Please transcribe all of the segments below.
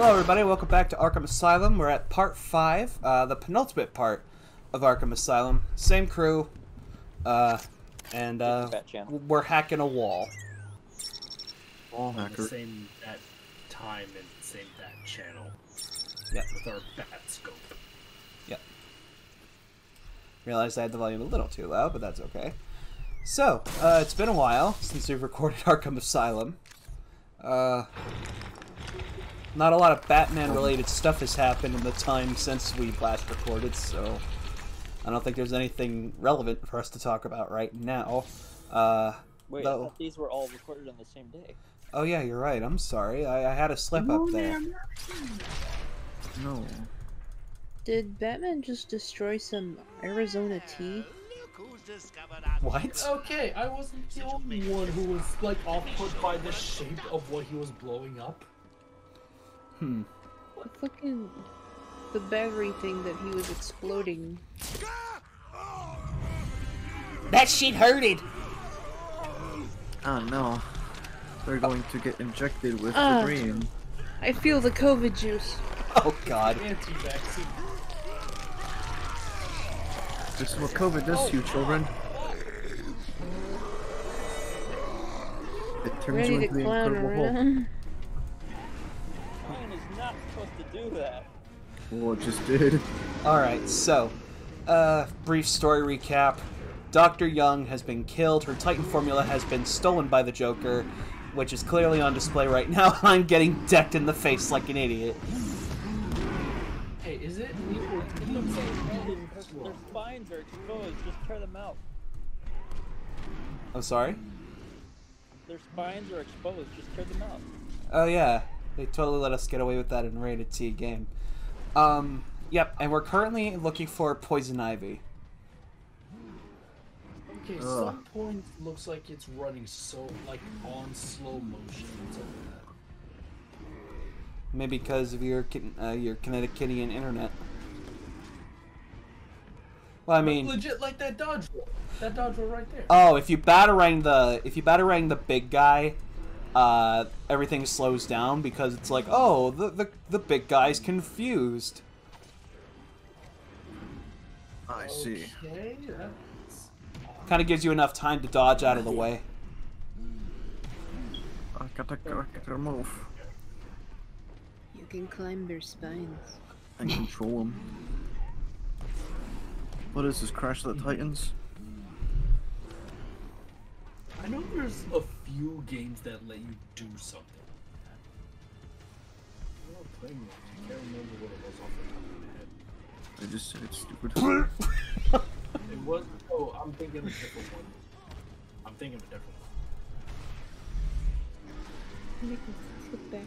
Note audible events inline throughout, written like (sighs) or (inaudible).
Hello, everybody. Welcome back to Arkham Asylum. We're at part five, uh, the penultimate part of Arkham Asylum. Same crew, uh, and uh, we're hacking a wall. Wall hacker. same that time and same that channel. Yep. With our bat scope. Yep. Realized I had the volume a little too loud, but that's okay. So, uh, it's been a while since we've recorded (laughs) Arkham Asylum. Uh, not a lot of Batman-related stuff has happened in the time since we last recorded, so I don't think there's anything relevant for us to talk about right now. Uh, Wait, I though- thought these were all recorded on the same day. oh yeah, you're right. I'm sorry. I, I had a slip up there. No. Did Batman just destroy some Arizona tea? What? Okay, I wasn't the only one who was like off put by the shape of what he was blowing up. Hmm. The fucking the battery thing that he was exploding. That shit hurted. Oh no. They're going to get injected with Ah. the green. I feel the COVID juice. (laughs) Oh God. Anti-vaccine. This is what COVID does to you, children. It turns Ready you into the clown Incredible Hulk. (laughs) do that. Well, it just did. (laughs) Alright, so, uh, brief story recap. Dr. Young has been killed, her Titan formula has been stolen by the Joker, which is clearly on display right now. (laughs) I'm getting decked in the face like an idiot. Hey, is it me or It looks like Brandon, her, their spines are exposed. Just tear them out. I'm sorry? Their spines are exposed. Just tear them out. Oh, yeah. They totally let us get away with that in Rated T game. Um, yep, and we're currently looking for Poison Ivy. Okay, Ugh. some point looks like it's running so like on slow motion. What's that? Maybe because of your, kin- uh, your Connecticutian internet. Well, I mean... legit like that dodge roll. That dodge roll right there. Oh, if you batarang the if you batarang the big guy, uh, everything slows down because it's like, oh, the the, the big guy's confused. I see. Okay, Kind of gives you enough time to dodge out of the way. I gotta, gotta, gotta move You can climb their spines. and control them. What is this? Crash of the Titans? I know there's a few games that let you do something. I'm not playing it. I can't remember what it was off the top of my head. I just said it's stupid. (laughs) It was. Oh, I'm thinking of a different one. I'm thinking of a different one. Make me flip back.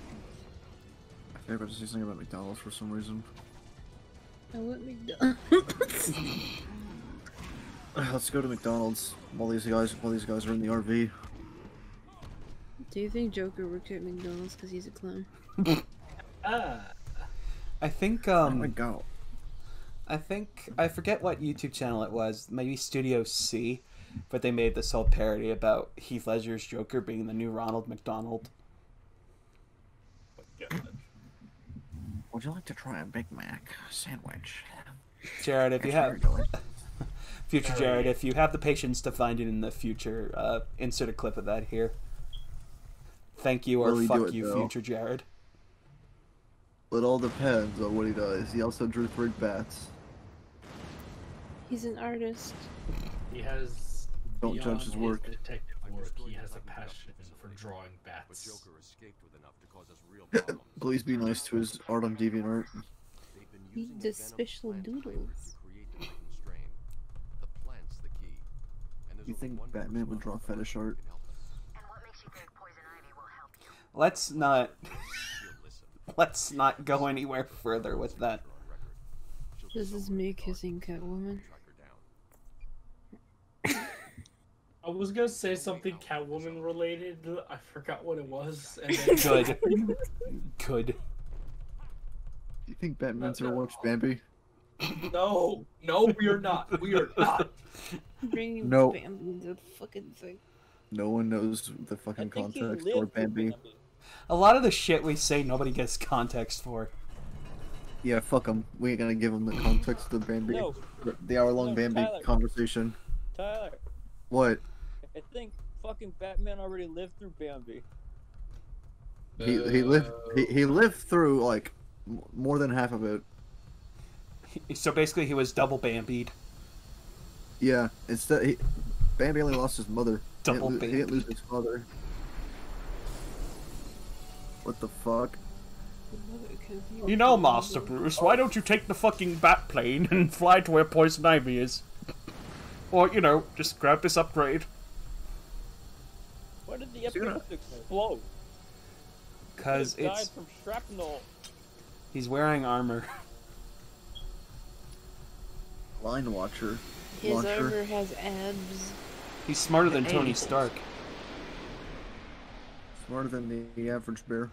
I think I was about to say something about McDonald's for some reason. I want McDonald's. (laughs) (sighs) Let's go to McDonald's while these guys while these guys are in the RV. Do you think Joker worked at McDonald's because he's a clown? (laughs) Ah, I think Oh um my god. I think I forget what YouTube channel it was, maybe Studio C, but they made this whole parody about Heath Ledger's Joker being the new Ronald McDonald. Would you like to try a Big Mac sandwich? Jared, if you have very good. Future Alright. Jared, if you have the patience to find it in the future, uh, insert a clip of that here. Thank you or Will he do fuck it, you, though? future Jared. It all depends on what he does. He also drew three bats. He's an artist. He has. Don't judge his work. detective work. He has a passion for drawing But bats. Joker escaped with enough to cause us real (laughs) problems. Please be nice to his art on DeviantArt. They've He does special doodles. hybrid to create the mutant strain. The plant's the key. And there's You think Batman would draw fetish art? can help us. And what makes you think poison ivy will help you? Let's not (laughs) (laughs) let's not go anywhere further with that. On record. She'll This is me kissing Catwoman. track her down. I was gonna say something Catwoman related. I forgot what it was. And (laughs) then Good. Good. Do you think Batman's No, ever no. watched Bambi? No, no, we are not. We are not. Bringing No. Bambi into the fucking thing. No one knows the fucking context or Bambi. Bambi. A lot of the shit we say, nobody gets context for. Yeah, fuck them. We ain't gonna give them the context of the Bambi, No. the- the hour-long No, Bambi Tyler. conversation. Tyler, What? I think fucking Batman already lived through Bambi. He he lived he, he uh, lived through like m- more than half of it. So basically, he was double bambied. Yeah, instead he Bambi only lost his mother. He Double didn't, lo- he didn't lose his father. What the fuck? You know, Master Bruce, why don't you take the fucking bat plane and (laughs) fly to where Poison Ivy is? Or, you know, just grab this upgrade. Why did the you're upgrade not- have to explode? Because It died it's. from shrapnel. He's wearing armor. (laughs) Line Watcher. His Launcher. armor has abs. He's smarter than Hey. Tony Stark. Smarter than the, the average bear.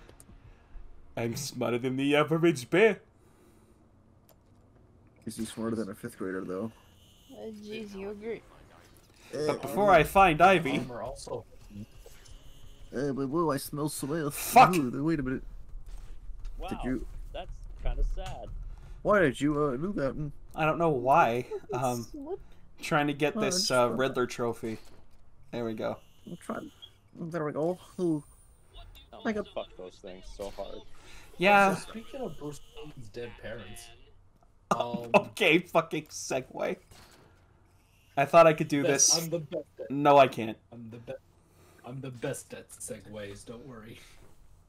I'm smarter than the average bear. Is he smarter than a fifth grader though? Uh, Jeez, you agree. But before I find Ivy, Armor also. Hey, but whoa, I smell sweat. Fuck! Ooh, wait a minute. Wow, Did you? that's kind of sad. Why did you uh do that? I don't know why. Um, Slip. Trying to get Oh, this uh, a- Riddler trophy. There we go. I'm trying. There we go. Ooh. Oh, I got- fuck those things so hard. Yeah. So speaking of Bruce Wayne's dead parents, (laughs) um, Okay, fucking segue. I thought I could do best- this. I'm the best. At, No, I can't. I'm the best. I'm the best at segues. Don't worry.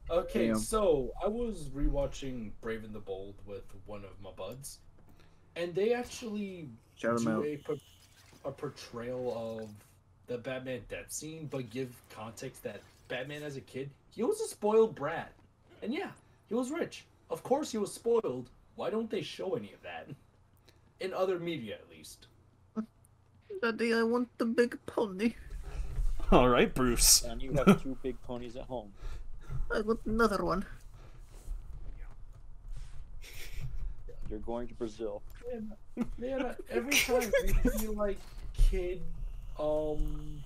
Okay, Damn. so I was rewatching Brave and the Bold with one of my buds, and they actually Shout him do out. a, por- a portrayal of the Batman death scene, but give context that Batman as a kid, he was a spoiled brat. And yeah, he was rich. Of course he was spoiled. Why don't they show any of that? (laughs) In other media, at least. Daddy, I want the big pony. All right, Bruce. And you have (laughs) two big ponies at home. I want another one. You're going to Brazil. Man, man, every time we see like kid, um,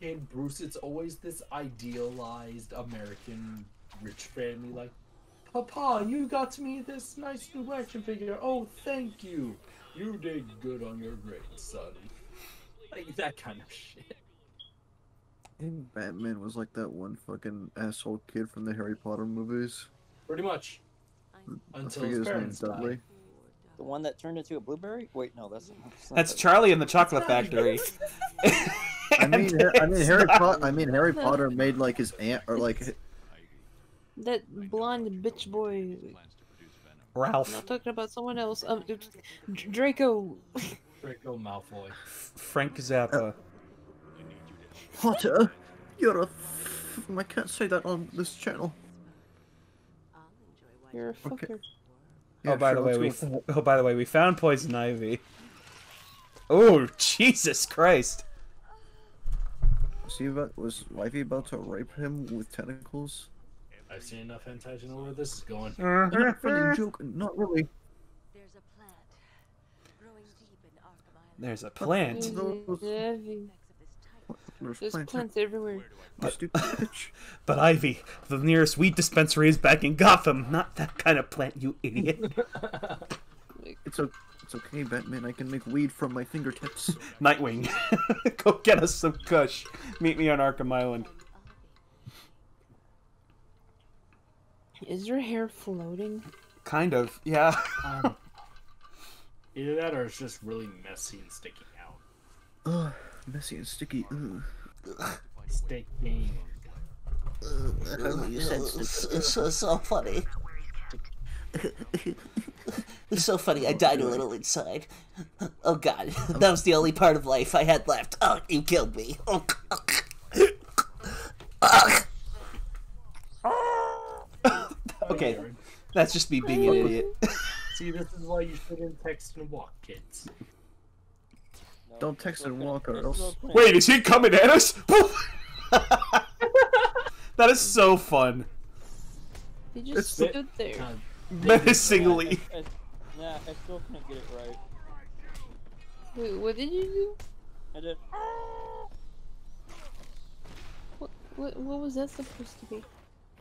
kid Bruce, it's always this idealized American rich family. Like, Papa, you got me this nice new action figure. Oh, thank you. You did good on your grades, son. Like that kind of shit. And Batman was like that one fucking asshole kid from the Harry Potter movies. Pretty much. I Until forget his his name, parents Dudley. The one that turned into a blueberry? Wait, no, that's that's, That's Charlie in the Chocolate Factory. (laughs) I mean, (laughs) I mean Harry Potter. I mean Harry Potter made like his aunt or like That blonde bitch boy. I'm Ralph, not talking about someone else. Um, Draco. Draco Malfoy. Frank Zappa. Potter. You're a. F- I can't say that on this channel. You're a fucker. Okay. oh, by sure, the way, we go oh by the way we found Poison Ivy. Oh (laughs) Jesus Christ! Was he about? Was Ivy about to rape him with tentacles? I've seen enough hentai to know where this is going. Funny mm-hmm. joke. Not really. There's a plant growing deep in Arkham Island. There's a plant. Those- Heavy. There's There's plants. plants everywhere. You stupid bitch. (laughs) But Ivy, the nearest weed dispensary is back in Gotham. Not that kind of plant, you idiot. (laughs) It's o- It's okay, Batman. I can make weed from my fingertips. (laughs) Nightwing, go get us some Kush. Meet me on Arkham Island. Is your hair floating? Kind of, yeah. Um, either that or it's just really messy and sticking out. Ugh, messy and sticky. Ugh. Sticking. you said It's so, so funny. It's so funny. I died a little inside. Oh God, that was the only part of life I had left. Oh, you killed me. Oh, Okay, that's just me being an idiot. See, this is why you shouldn't text and walk, kids. No, Don't text and walk or else- Wait, is he coming at us? (laughs) that is so fun. He just It's- stood there. God, (laughs) Menacingly. I, I, nah, I still couldn't get it right. Wait, what did you do? I did. What, what, what was that supposed to be?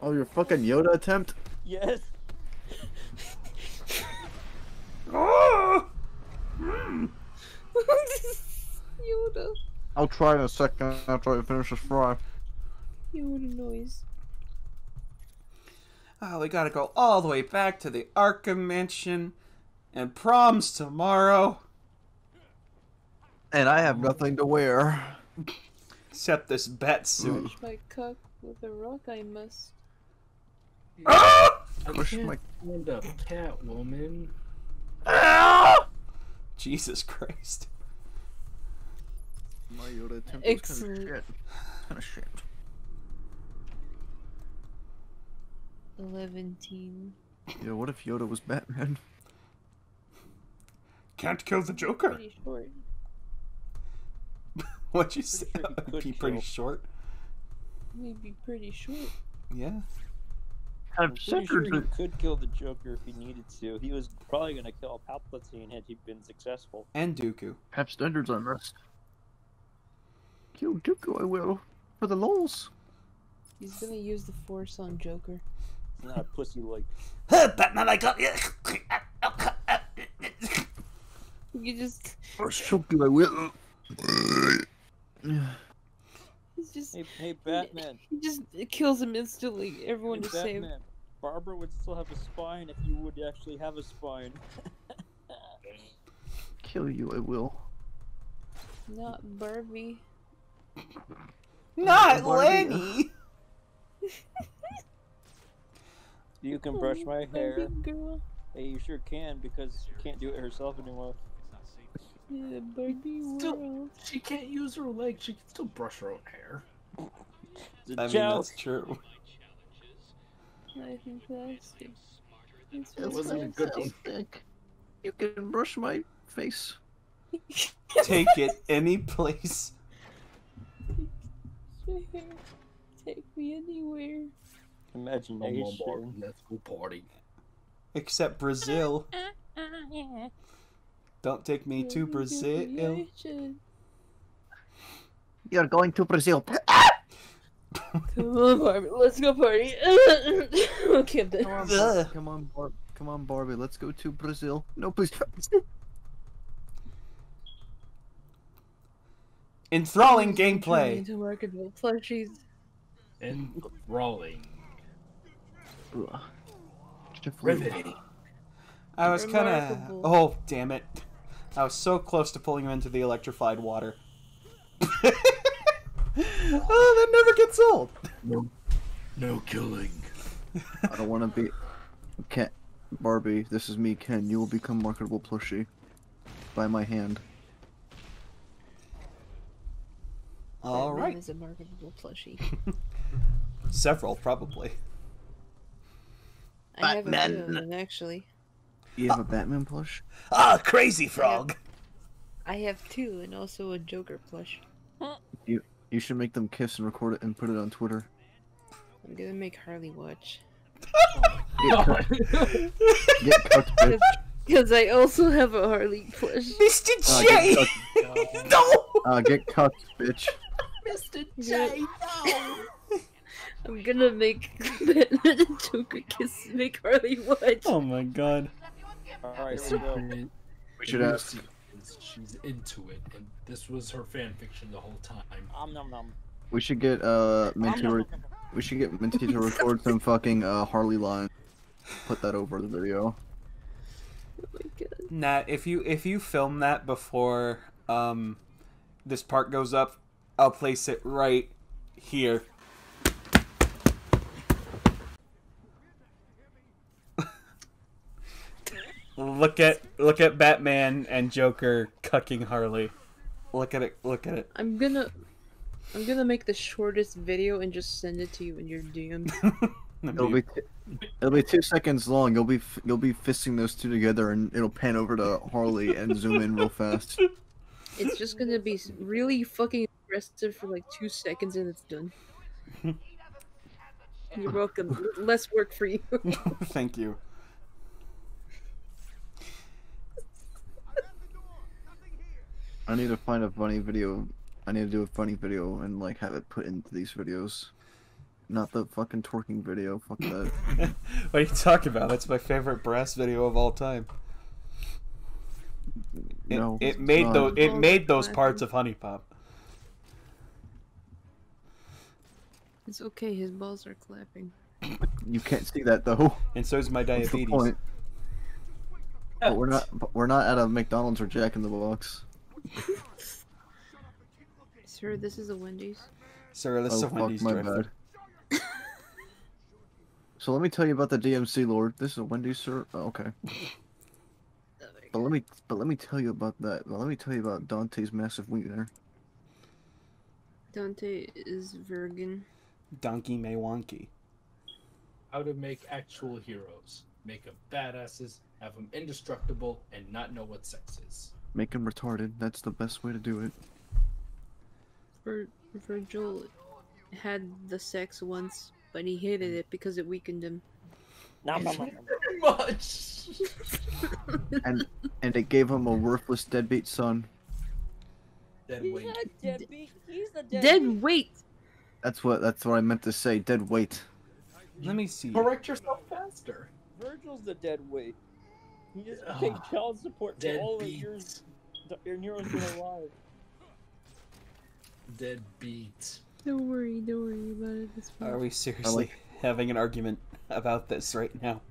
Oh, your fucking Yoda attempt? Yes. Oh! (laughs) Yoda. I'll try in a second after I finish this fry. Yoda noise. Oh, we gotta go all the way back to the Arkham Mansion, and prom's tomorrow. And I have nothing to wear. Except this bat suit. Push my cock with a rock, I must. Ah! I Push can't my- stand up Catwoman. Jesus Christ. My Yoda attempt Excellent. was kind of shit. Kind of shit. Eleven team. Yo, what if Yoda was Batman? Can't kill the Joker. Pretty short. (laughs) What'd you say? sure he could Be pretty kill. short. Maybe pretty short. Yeah. I'm pretty sure he could kill the Joker if he needed to. He was probably gonna kill Palpatine had he been successful. And Dooku. Have standards on this. Kill Dooku, I will. For the lols. He's gonna use the force on Joker. Not a pussy like. (laughs) Batman, I got you. You just, Or choke you, I will. he's just, Hey, hey, Batman. he just kills him instantly. Everyone Hey, just say, Batman. Barbara would still have a spine if you would actually have a spine. Kill you, I will. not Barbie. (laughs) Not Barbie. Lenny! (laughs) You can brush my oh, hair. Hey, you sure can because she can't do it herself anymore. Yeah, Barbie Still- world. She can't use her legs. She can still brush her own hair. It's a I mean, that's true. I think that's it. It's It wasn't a good one. Thick. You can brush my face. Take it any place. (laughs) Take me anywhere. Come on, Imagination. Barbie, let's go party. Except Brazil. (laughs) Don't take me to Brazil. You're going to Brazil. (laughs) Come on, Barbie. Let's go party. okay, I'm. Come on, Ugh. Bar- come on, Bar- come on, Barbie. Let's go to Brazil. No, please. Enthralling Turn me gameplay. Into plushies. And rolling. Ugh. Riveting. I was kind of. Oh, damn it. I was so close to pulling him into the electrified water. (laughs) oh, that never gets old. No, no killing. I don't want to be. Ken, Barbie, this is me, Ken. You will become marketable plushie. By my hand. All Batman right. is a marketable plushie. (laughs) Several, probably. I have a few of Batman. them, actually. You have a Batman plush? Ah, crazy frog. I have two, and also a Joker plush. You you should make them kiss and record it and put it on Twitter. I'm gonna make Harley watch. Get (laughs) cut. Get cut. Because (laughs) I also have a Harley plush. Mr. Uh, J. get cut. no. Uh, get cut, bitch. Mr. J, (laughs) I'm gonna make Batman and Joker kiss make Harley watch. Oh my god. Alright, here we go. We should ask. She's into it, and this was her fan fiction the whole time. Om nom nom. We should get uh Minty. Om nom Re- we should get Minty (laughs) to record some fucking uh Harley lines. Put that over the video. Oh my god. Nat, if you if you film that before um this part goes up, I'll place it right here. look at look at Batman and Joker cucking Harley. Look at it. Look at it. I'm gonna I'm gonna make the shortest video and just send it to you in your DM. (laughs) It'll be t- it'll be two seconds long. You'll be f- you'll be fisting those two together, and it'll pan over to Harley and zoom in real fast. It's just gonna be really fucking aggressive for like two seconds and it's done. (laughs) You're welcome. Less work for you. (laughs) Thank you. I need to find a funny video. I need to do a funny video and like have it put into these videos. not the fucking twerking video. Fuck that. (laughs) what are you talking about? That's my favorite brass video of all time. It, No, it it's made those it made those parts of Honey Pop. It's okay, his balls are clapping. You can't see that though. And so is my What's the point? But we're not. But we're not at a McDonald's or Jack in the Box. (laughs) Sir, this is a Wendy's. Sir, this Oh is a fuck, Wendy's my drive bad. (laughs) so let me tell you about the DMC Lord. This is a Wendy's, sir. Oh, okay. (laughs) But let me. But let me tell you about that. Well, let me tell you about Dante's massive wiener. Dante is Virgin. Donkey May Wonky. How to make actual heroes. Make them badasses, have them indestructible, and not know what sex is. Make them retarded. That's the best way to do it. Vir- Virgil had the sex once, but he hated it because it weakened him. Not. (laughs) Much. (laughs) And and it gave him a worthless deadbeat son. Dead He's weight. not deadbeat. He's the deadbeat. Dead weight! That's what. That's what I meant to say. Dead weight. Let me see. Correct yourself faster. Virgil's the dead weight. He just Ugh. paid child support for all the (laughs) beats. years your Nero's been alive. Dead beat. Don't worry, don't worry about it. It's fine. Are we seriously having an argument about this right now?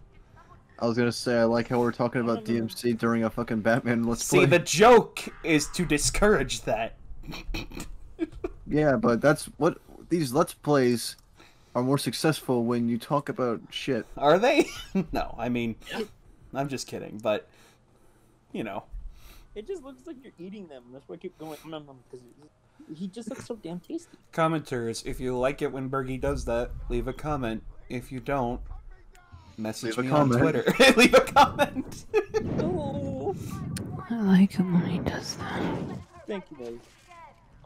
I was gonna say I like how we're talking about I know. DMC during a fucking Batman let's See, play. the joke is to discourage that. (laughs) Yeah, but that's what these let's plays are more successful when you talk about shit. Are they? (laughs) no, I mean, I'm just kidding, but you know, It just looks like you're eating them. That's why I keep going nom nom because he just looks so damn tasty. commenters, if you like it when Bergie does that, leave a comment. If you don't, message Leave a me on. Twitter. (laughs) leave a comment. No. I like him when he does that. Thank you, Dave.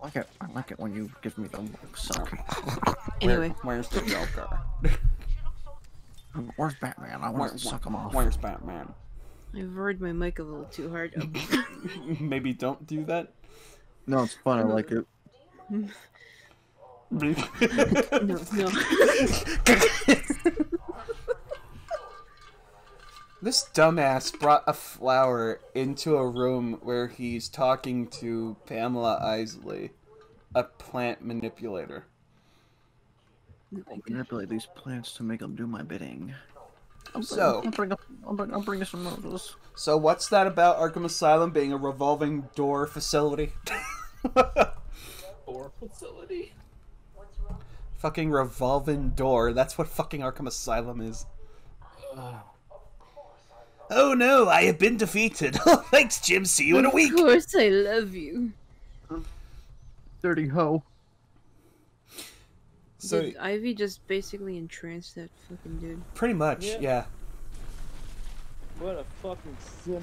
I like it. I like it when you give me the suck. (laughs) Anyway, Where- where's the Joker? (laughs) Where's Batman? I Where- want to suck him off. Where's Batman? I've roared my mic a little too hard. (laughs) Maybe don't do that. No, it's fun. I like it. no, no. This dumbass brought a flower into a room where he's talking to Pamela Isley, a plant manipulator. I'll manipulate these plants to make them do my bidding. So, I'll bring up. I'll bring, I'll bring us some roses. so what's that about Arkham Asylum being a revolving door facility? Or facility. fucking revolving door. That's what fucking Arkham Asylum is. Uh, Oh no, I have been defeated. (laughs) Thanks, Jim. See you in a week. Of course, I love you. Dirty hoe. So Did Ivy just basically entranced that fucking dude? pretty much, Yeah. yeah. What a fucking simp.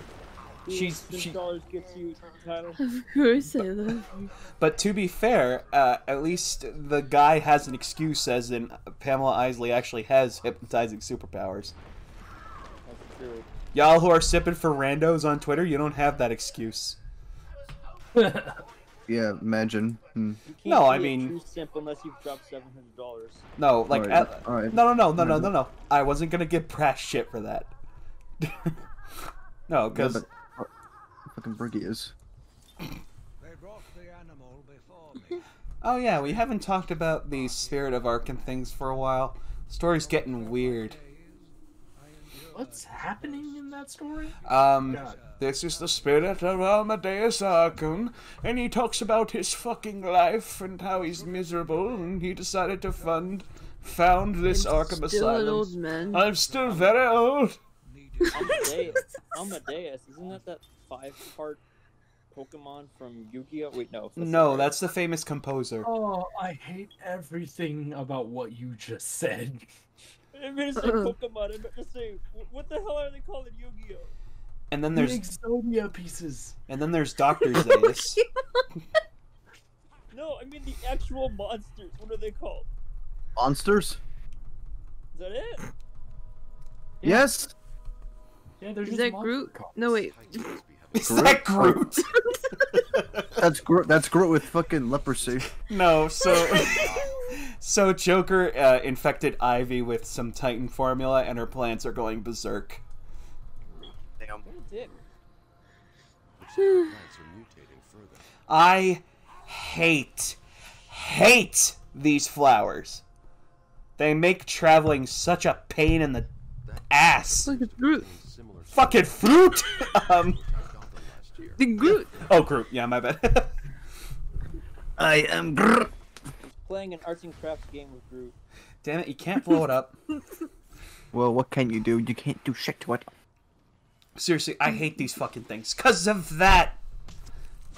She's- she- gets you title. Of course, I love you. But to be fair, uh, at least the guy has an excuse, as in Pamela Isley actually has hypnotizing superpowers. That's true. Y'all who are sipping for randos on Twitter, you don't have that excuse. (laughs) Yeah, imagine. Hmm. You can't No, I be a mean- true simp unless you've dropped seven hundred dollars. No, like, Alright, at- alright. no, no, no, no, no, no, no. I wasn't gonna give brass shit for that. (laughs) no, Yeah, because but uh, fucking Briggy is. (laughs) oh yeah, we haven't talked about the spirit of Ark and things for a while. Story's getting weird. What's happening in that story? Um, God. this is the spirit of Amadeus Arkham, and he talks about his fucking life and how he's miserable, and he decided to fund, found this I'm Arkham still an old man. I'm still very old. Amadeus. (laughs) Amadeus. Isn't that that five-part Pokemon from Yu-Gi-Oh? Wait, no. No, that's the famous composer. Oh, I hate everything about what you just said. I meant to say Pokemon. I meant to say, what the hell are they calling Yu-Gi-Oh? And then there's Exodia pieces. and then there's Doctor Zayas. (laughs) No, I mean the actual monsters. What are they called? Monsters? Is that it? Yes. Yeah, there's Is that monster Groot? No, wait. (laughs) Is that Groot? That's Groot. That's Groot with fucking leprosy. No, so (laughs) So Joker uh, infected Ivy with some Titan formula, and her plants are going berserk. Damn. Dick. Plants are mutating further. I hate, hate these flowers. They make traveling such a pain in the ass. Look at Fucking fruit. (laughs) um. I got them last year. The Groot. Oh, Groot. Yeah, my bad. (laughs) I am Grr. Playing an arts and crafts game with Groot. Damn it! You can't blow it up. (laughs) Well, what can you do? You can't do shit to it. Seriously, I hate these fucking things because of that.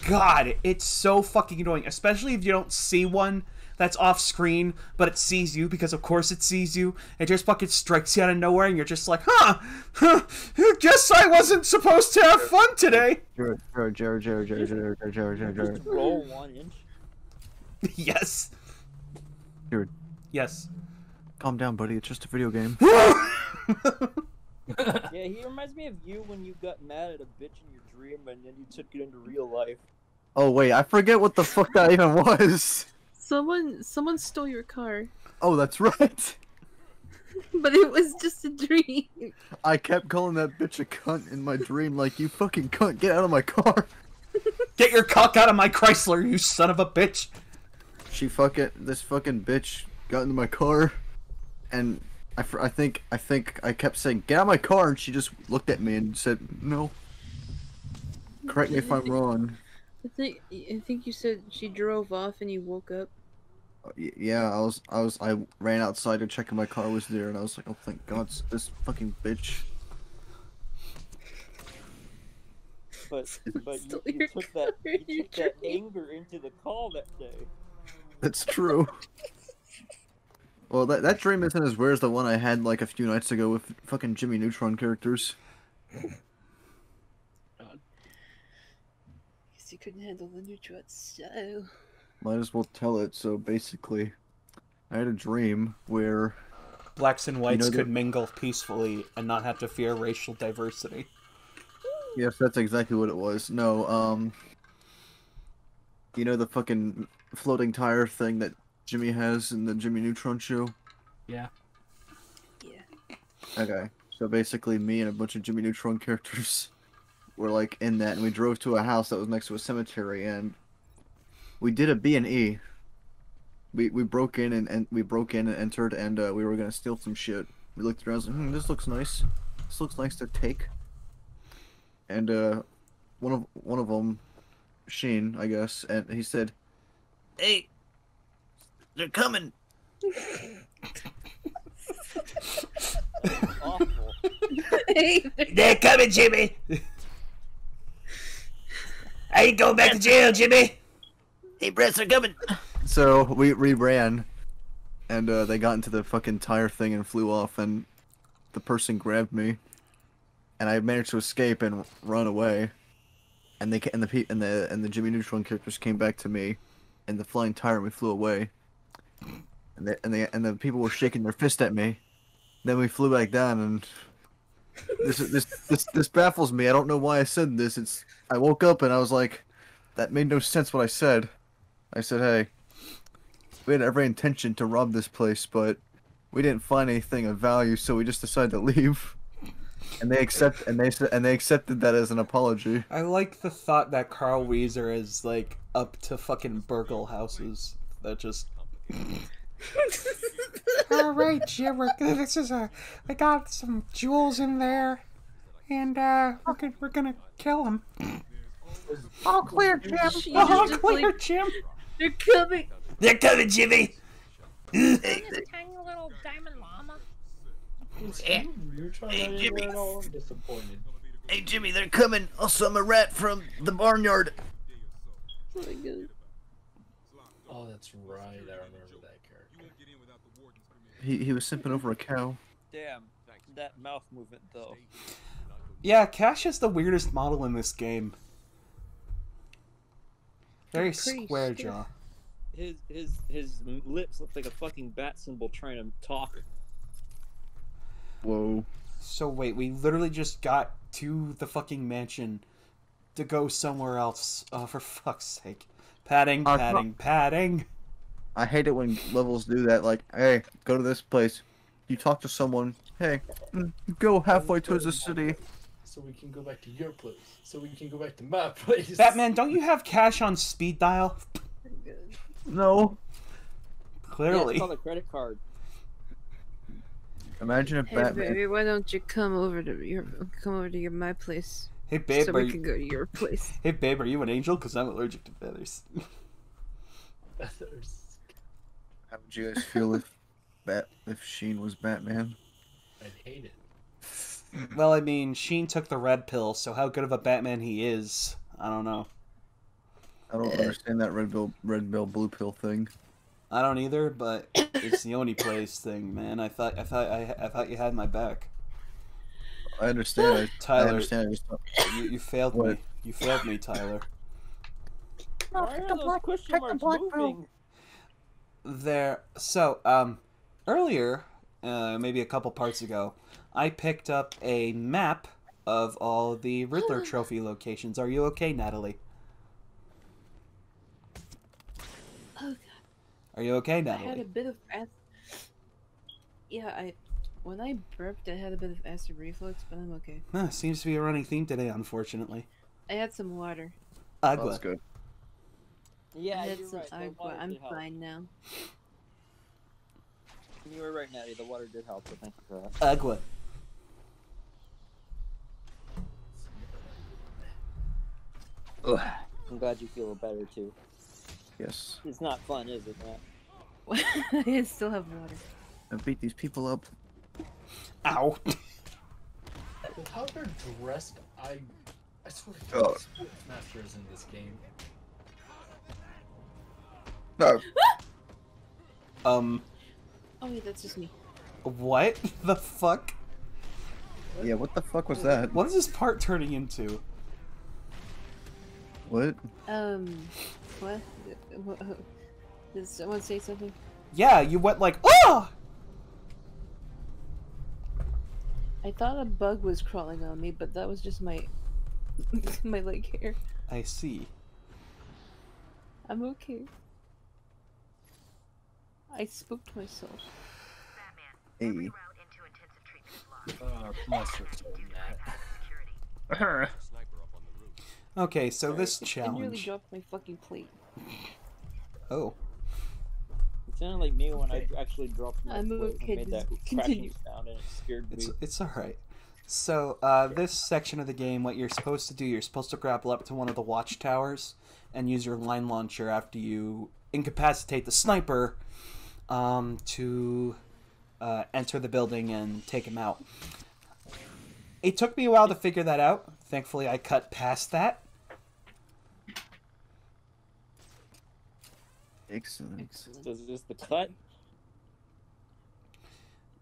God, it's so fucking annoying, especially if you don't see one that's off screen, but it sees you because, of course, it sees you. It just fucking strikes you out of nowhere, and you're just like, huh, huh guess I wasn't supposed to have fun today. Jared, Jared, Jared, Jared, Jared, Jared, Jared, Jared, Jared, Jared. Roll one inch. (laughs) yes. Jared, Yes. calm down, buddy. It's just a video game. (laughs) Yeah, he reminds me of you when you got mad at a bitch in your dream and then you took it into real life. Oh wait, I forget what the fuck that even was. Someone, someone stole your car, Oh, that's right. (laughs) but it was just a dream. I kept calling that bitch a cunt in my dream, like you fucking cunt, get out of my car. Get your cock out of my Chrysler, you son of a bitch. She fucking this fucking bitch got into my car, and I, I think I think I kept saying get out of my car, and she just looked at me and said no. Correct me if I'm wrong. I think, I think you said she drove off and you woke up. Uh, y- Yeah, I was I was I ran outside to check if my car was there, and I was like, oh thank God, it's this fucking bitch. But (laughs) but you, you took that you took that anger into the call that day. That's true. Well, that that dream isn't as weird as the one I had like a few nights ago with fucking Jimmy Neutron characters. Guess you couldn't handle the neutrons, so. Might as well tell it. So basically, I had a dream where Blacks and whites know the- could mingle peacefully and not have to fear racial diversity. Yes, that's exactly what it was. No, um, you know the fucking floating tire thing that Jimmy has in the Jimmy Neutron show. Yeah. Yeah. Okay, so basically, me and a bunch of Jimmy Neutron (laughs) characters were like in that, and we drove to a house that was next to a cemetery, and we did a B and E. We we broke in and, and we broke in and entered, and uh, we were gonna steal some shit. We looked around, and was like, hmm, this looks nice. This looks nice to take. And uh, one of one of them, Sheen, I guess, and he said, "Hey, they're coming." Awful. They're coming, Jimmy. I ain't going back to jail, Jimmy. Hey, Brett, they're coming. So we we ran, and uh, they got into the fucking tire thing and flew off, and the person grabbed me, and I managed to escape and run away, and they and the and the and the Jimmy Neutron characters came back to me, and the flying tire and we flew away, and they and they and the people were shaking their fist at me, then we flew back down and. This this this this baffles me. I don't know why I said this. It's I woke up and I was like, that made no sense what I said. I said, hey, we had every intention to rob this place, but we didn't find anything of value, so we just decided to leave. And they accept and they and they accepted that as an apology. I like the thought that Carl Wheezer is like up to fucking burgle houses that just. (laughs) All right, Jim. We're, this is a. I got some jewels in there, and uh, we're gonna, we're gonna kill him. All clear, Jim. She's All clear, like- Jim. they're coming. They're coming, Jimmy. Tiny little diamond llama. You're Jimmy. get all I'm disappointed. Hey Jimmy, they're coming. Also, I'm a rat from the barnyard. (laughs) Oh uh, my. Oh, that's right. I remember that character. He he was simping over a cow. Damn. That mouth movement though. Yeah, Cash is the weirdest model in this game. Very square stiff. jaw. His his his lips look like a fucking bat symbol trying to talk. Whoa. So wait, we literally just got to the fucking mansion to go somewhere else. Oh, for fuck's sake! Padding, padding, padding. I hate it when levels do that. Like, hey, go to this place. You talk to someone. Hey, mm, go halfway towards the city. So we can go back to your place. So we can go back to my (laughs) place. Batman, don't you have cash on speed dial? Pretty good. No. Yeah, Clearly. it's called a credit card. Imagine if Hey Batman. baby, why don't you come over to your come over to your my place Hey babe, so are we you, can go to your place? (laughs) hey babe, are you an angel? Because I'm allergic to feathers. Feathers. How would you guys feel if (laughs) Bat if Sheen was Batman? I'd hate it. (laughs) well, I mean, Sheen took the red pill, so how good of a Batman he is, I don't know. I don't eh. understand that red bill red bill blue pill thing. I don't either, but it's the only place thing, man. I thought, I thought, I, I thought you had my back. I understand. I, I (laughs) Tyler, understand. I just don't- You, you failed What? me. You failed me, Tyler. Why are those question marks moving? there so um earlier uh maybe a couple parts ago i picked up a map of all the riddler (gasps) trophy locations are you okay natalie Oh god, are you okay Natalie? I had a bit of acid. Yeah, I when I burped, I had a bit of acid reflux, but I'm okay. Huh, seems to be a running theme today unfortunately I had some water. Oh, agua that's good. Yeah, I had you're some right. agua. I'm did help. fine now. You were right, Natty. The water did help, so thank you for that. agua I'm glad you feel better too. Yes. It's not fun, is it, Matt? (laughs) I still have water. I beat these people up. Ow With how they're dressed, I, I swear to Oh. God, Sportsmaster is in this game. No. (laughs) um Oh wait, that's just me. what (laughs) the fuck Yeah. What the fuck was that? what is this part turning into What? Um, what? What- Did someone say something? yeah you went like oh I thought a bug was crawling on me, but that was just my (laughs) my leg hair. i see I'm okay. I spooked myself. Hey. Uh, monster soul, Matt. Sniper up on the roof. okay so this I nearly challenge dropped my fucking plate. oh It sounded like me when I actually dropped my I'm plate and made that just cracking sound, and it scared me. It's it's all right. So uh, this section of the game, what you're supposed to do, you're supposed to grapple up to one of the watchtowers and use your line launcher after you incapacitate the sniper um, to uh, enter the building and take him out. It took me a while to figure that out. Thankfully, I cut past that. Excellent. Excellent. Is this the cut?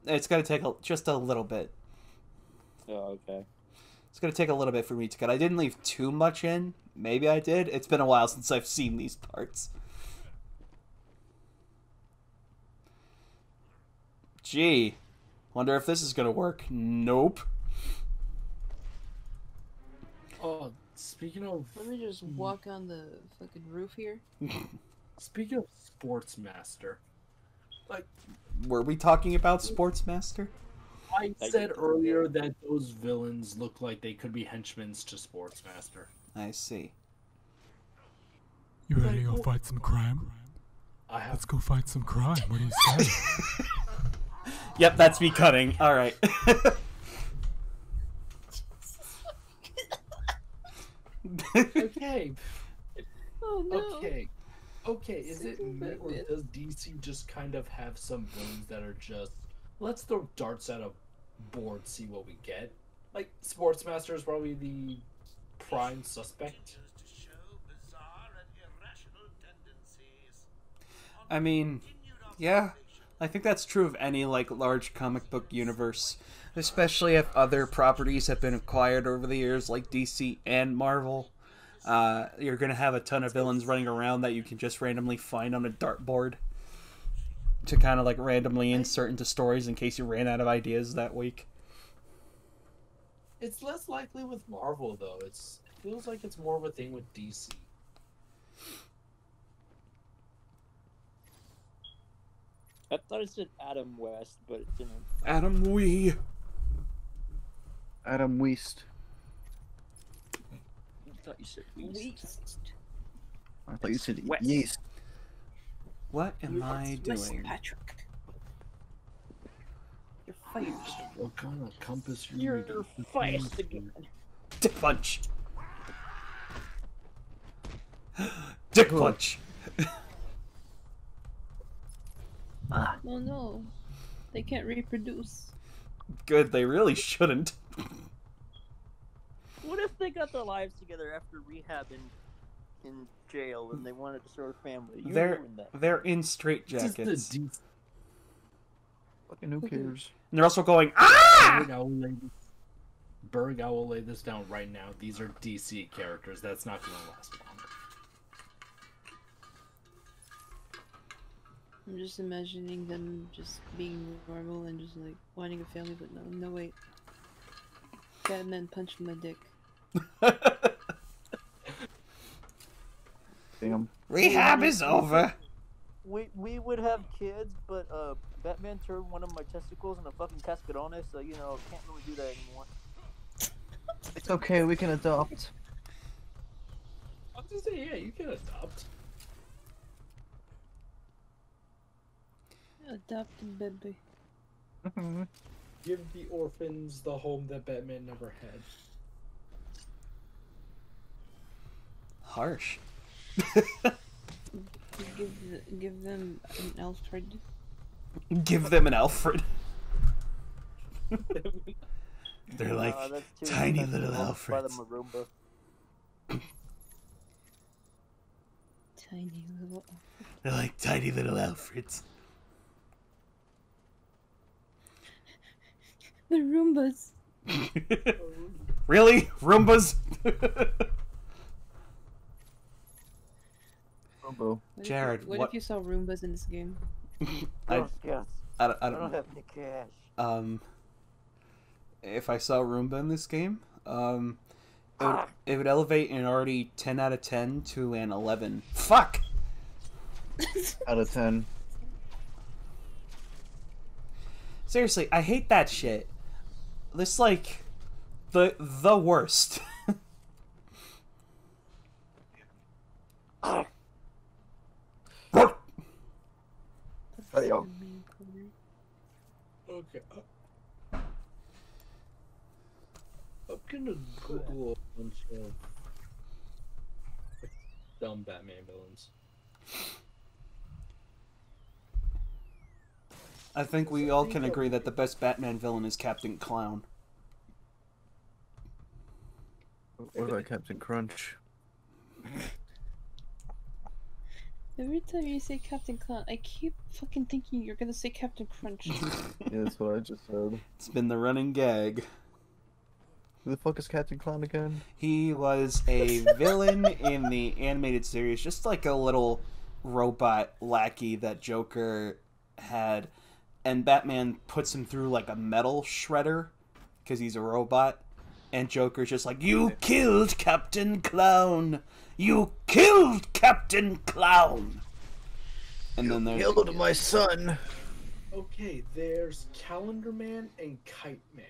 It's gonna take a, just a little bit. Oh, okay. It's gonna take a little bit for me to cut. I didn't leave too much in. Maybe I did. It's been a while since I've seen these parts. Gee, wonder if this is gonna work. Nope. Oh, speaking of Let me just walk on the fucking roof here. (laughs) speaking of Sportsmaster, like Were we talking about Sportsmaster? I said earlier, that those villains look like they could be henchmen to Sportsmaster. I see. You ready to go fight some crime? I have Let's go fight some crime. What do you say? (laughs) Yep, that's me cutting. All right. (laughs) okay, (laughs) Oh no. okay, okay. Is it Single me, or does DC just kind of have some villains that are just let's throw darts at a board, see what we get? Like Sportsmaster is probably the prime suspect. I mean, yeah, I think that's true of any like large comic book universe, especially if other properties have been acquired over the years, like DC and Marvel. Uh, you're gonna have a ton of villains running around that you can just randomly find on a dartboard to kind of like randomly insert into stories in case you ran out of ideas that week. It's less likely with Marvel though. It's it feels like it's more of a thing with DC. I thought it said Adam West, but it didn't. Adam Wee. Adam Weist. I thought you said West. I thought you said West. yeast. What am I West doing? Patrick. You're fired. What kind of compass are You're you fast again. Dick punch. (gasps) Dick punch. ah. Oh no. They can't reproduce. Good, they really shouldn't. (laughs) What if they got their lives together after rehab in, in jail and they wanted to start a family? You They're that. they're in This is straitjackets. the D- Fucking who cares? And they're also going, ah! Berg, I will lay this, Berg, I will lay this down right now. These are DC characters. That's not going to last long. I'm just imagining them just being normal and just like wanting a family, but no, no wait. Batman punched my dick. Damn. Rehab is over. We we would have kids, but uh, Batman turned one of my testicles into a fucking cascarones, so you know can't really do that anymore. It's okay, we can adopt. I was just saying, yeah, you can adopt. Adopt a baby. Give the orphans the home that Batman never had. Harsh. Give the, give them an Alfred. Give them an Alfred. (laughs) They're like Uh, tiny little to Alfreds. Tiny little. They're like tiny little Alfreds. The Roombas. (laughs) really? Roombas? (laughs) Robo. What Jared, If you, what, what- if you saw Roombas in this game? (laughs) I, Gross, yes. I, don't- I I don't don't have any cash. Um, if I saw Roomba in this game, um, it would, it would elevate an already 10 out of 10 to an 11. Fuck! (laughs) Out of 10. Seriously, I hate that shit. This, like, the, the worst. (laughs) Hey, yo. Okay. I'm gonna Google a bunch of dumb Batman villains. I think we all can agree that the best Batman villain is Captain Clown. What about Captain Crunch? Every time you say Captain Clown, I keep fucking thinking you're gonna say Captain Crunch. (laughs) Yeah, that's what I just said. It's been the running gag. Who the fuck is Captain Clown again? He was a (laughs) villain in the animated series, just like a little robot lackey that Joker had. And Batman puts him through like a metal shredder because he's a robot. And Joker's just like, You killed Captain Clown! You killed Captain Clown! And then there's. Killed my son. Okay, there's Calendar Man and Kite Man.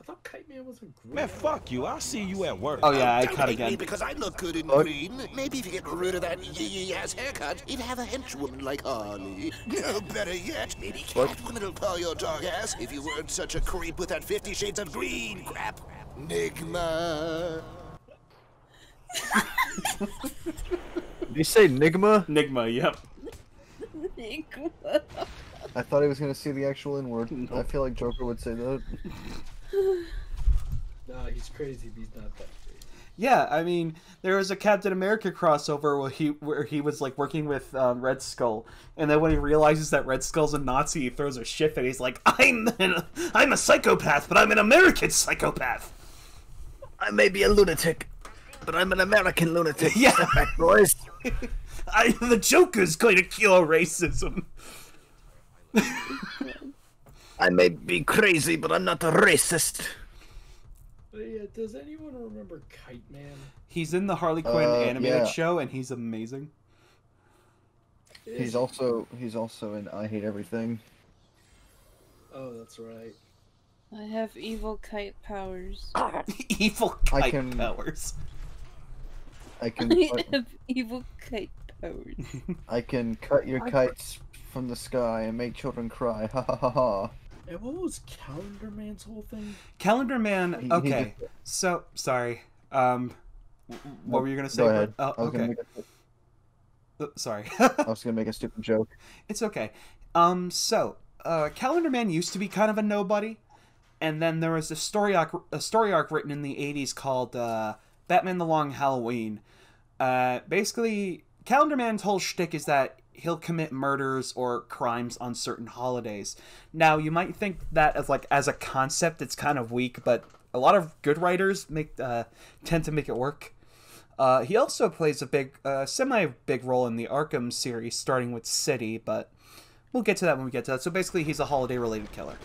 I thought Kite Man was a green. Man, fuck you. I'll see you at work. Oh, yeah, I Don't cut hate me again. because I look good in Fuck. green. Maybe if you get rid of that yee ass haircut, you'd have a henchwoman like Harley. No, better yet, maybe Catwoman will call your dog ass if you weren't such a creep with that Fifty Shades of Green crap. Nigma. (laughs) Did you say Nigma? Nigma, yep. I thought he was gonna say the actual N word. I feel like Joker would say that. Nah, he's crazy, but he's not that crazy. Yeah, I mean, there was a Captain America crossover where he where he was like working with um, Red Skull, and then when he realizes that Red Skull's a Nazi, he throws a shift and he's like, "I'm an, (laughs) I'm a psychopath, but I'm an American psychopath." I may be a lunatic, but I'm an American lunatic. Yeah. Step back, boys. I, the Joker's going to cure racism. (laughs) I may be crazy, but I'm not a racist. But yeah, does anyone remember Kite Man? He's in the Harley Quinn Uh, animated yeah. show, and he's amazing. He's also he's also in I Hate Everything. Oh, that's right. I have evil kite powers. (coughs) Evil I kite can- powers. I can (laughs) I cut, have evil kite powers. (laughs) I can cut your I- kites from the sky and make children cry. Ha ha ha ha. And what was Calendar Man's whole thing? Calendar Man. He- he Okay, so sorry. Um, what were you gonna say? Go ahead. Oh, I was gonna okay. a, Uh, sorry. (laughs) I was gonna make a stupid joke. It's okay. Um, so uh, Calendar Man used to be kind of a nobody, and then there was a story arc, a story arc written in the '80s called uh, Batman: The Long Halloween. Uh, basically, Calendar Man's whole shtick is that he'll commit murders or crimes on certain holidays. Now, you might think that as like as a concept, it's kind of weak, but a lot of good writers make uh, tend to make it work. Uh, he also plays a big, uh, semi-big role in the Arkham series, starting with City, but we'll get to that when we get to that. So basically, he's a holiday-related killer.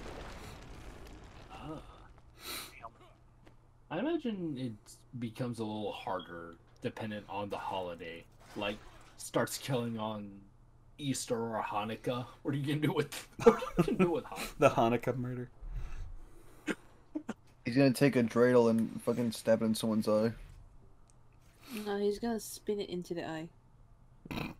Ah. I imagine it becomes a little harder dependent on the holiday. Like, starts killing on Easter or Hanukkah. What are you gonna do with? (laughs) What are you gonna do with Hanukkah? The Hanukkah murder. He's gonna take a dreidel and fucking stab it in someone's eye. No, he's gonna spin it into the eye.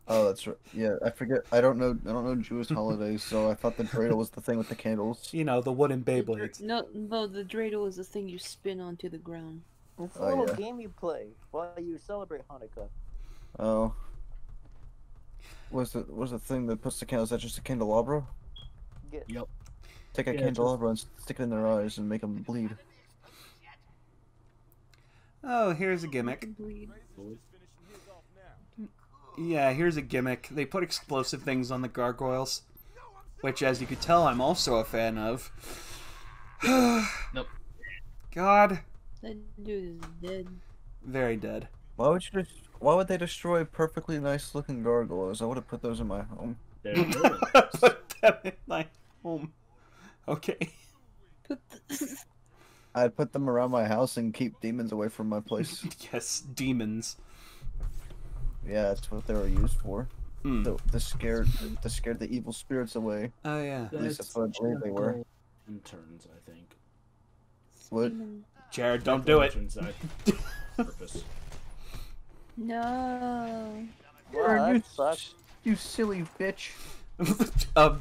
Oh, that's right. Yeah, I forget. I don't know. I don't know Jewish holidays, so I thought the dreidel was the thing with the candles. (laughs) You know, the wooden Beyblades. No, no, the dreidel is the thing you spin onto the ground. It's a Oh, little yeah. game you play while you celebrate Hanukkah. Oh. What's the what's the thing that puts the candles? Is that just a candelabra? Get Yep. Take a Yeah, just- candelabra and stick it in their eyes and make them bleed. Oh, here's a gimmick. Bleed. Yeah, here's a gimmick. They put explosive things on the gargoyles, which, as you could tell, I'm also a fan of. Nope. (sighs) God, That dude is dead. very dead. Why would you? Just, why would they destroy perfectly nice looking gargoyles? I would have put those in my home. There you. (laughs) Put them in my home. Okay. Put. (laughs) I'd put them around my house and keep demons away from my place. (laughs) Yes, demons. Yeah, that's what they were used for. Hmm. To, to scare to scare the evil spirits away. Oh yeah. At least that's what I believe they were. Interns, I think. What? Jared, don't do it. Interns, (laughs) Purpose. No. Wow, you, that you silly bitch. (laughs) um,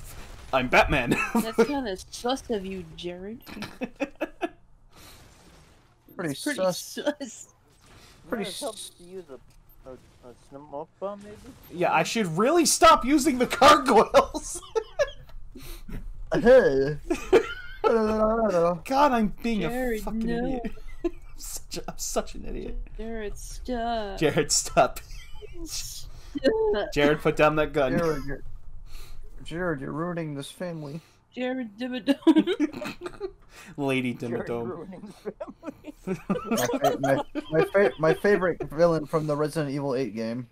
I'm Batman. That's kind of sus of you, Jared. (laughs) Pretty, It's pretty sus. sus. Pretty Pretty helps to use a, a, a smoke bomb, maybe. yeah, I should really stop using the gargoyles. (laughs) Hey. God, I'm being Jared, a fucking no. idiot. (laughs) I'm such, a, I'm such an idiot. Jared, stop. Jared, stop. Stop. Jared, put down that gun. Jared, you're, Jared, you're ruining this family. Jared Dimmadome. (laughs) Lady Jared Dimmadome. My, fa- my, my, fa- my favorite villain from the Resident Evil 8 game.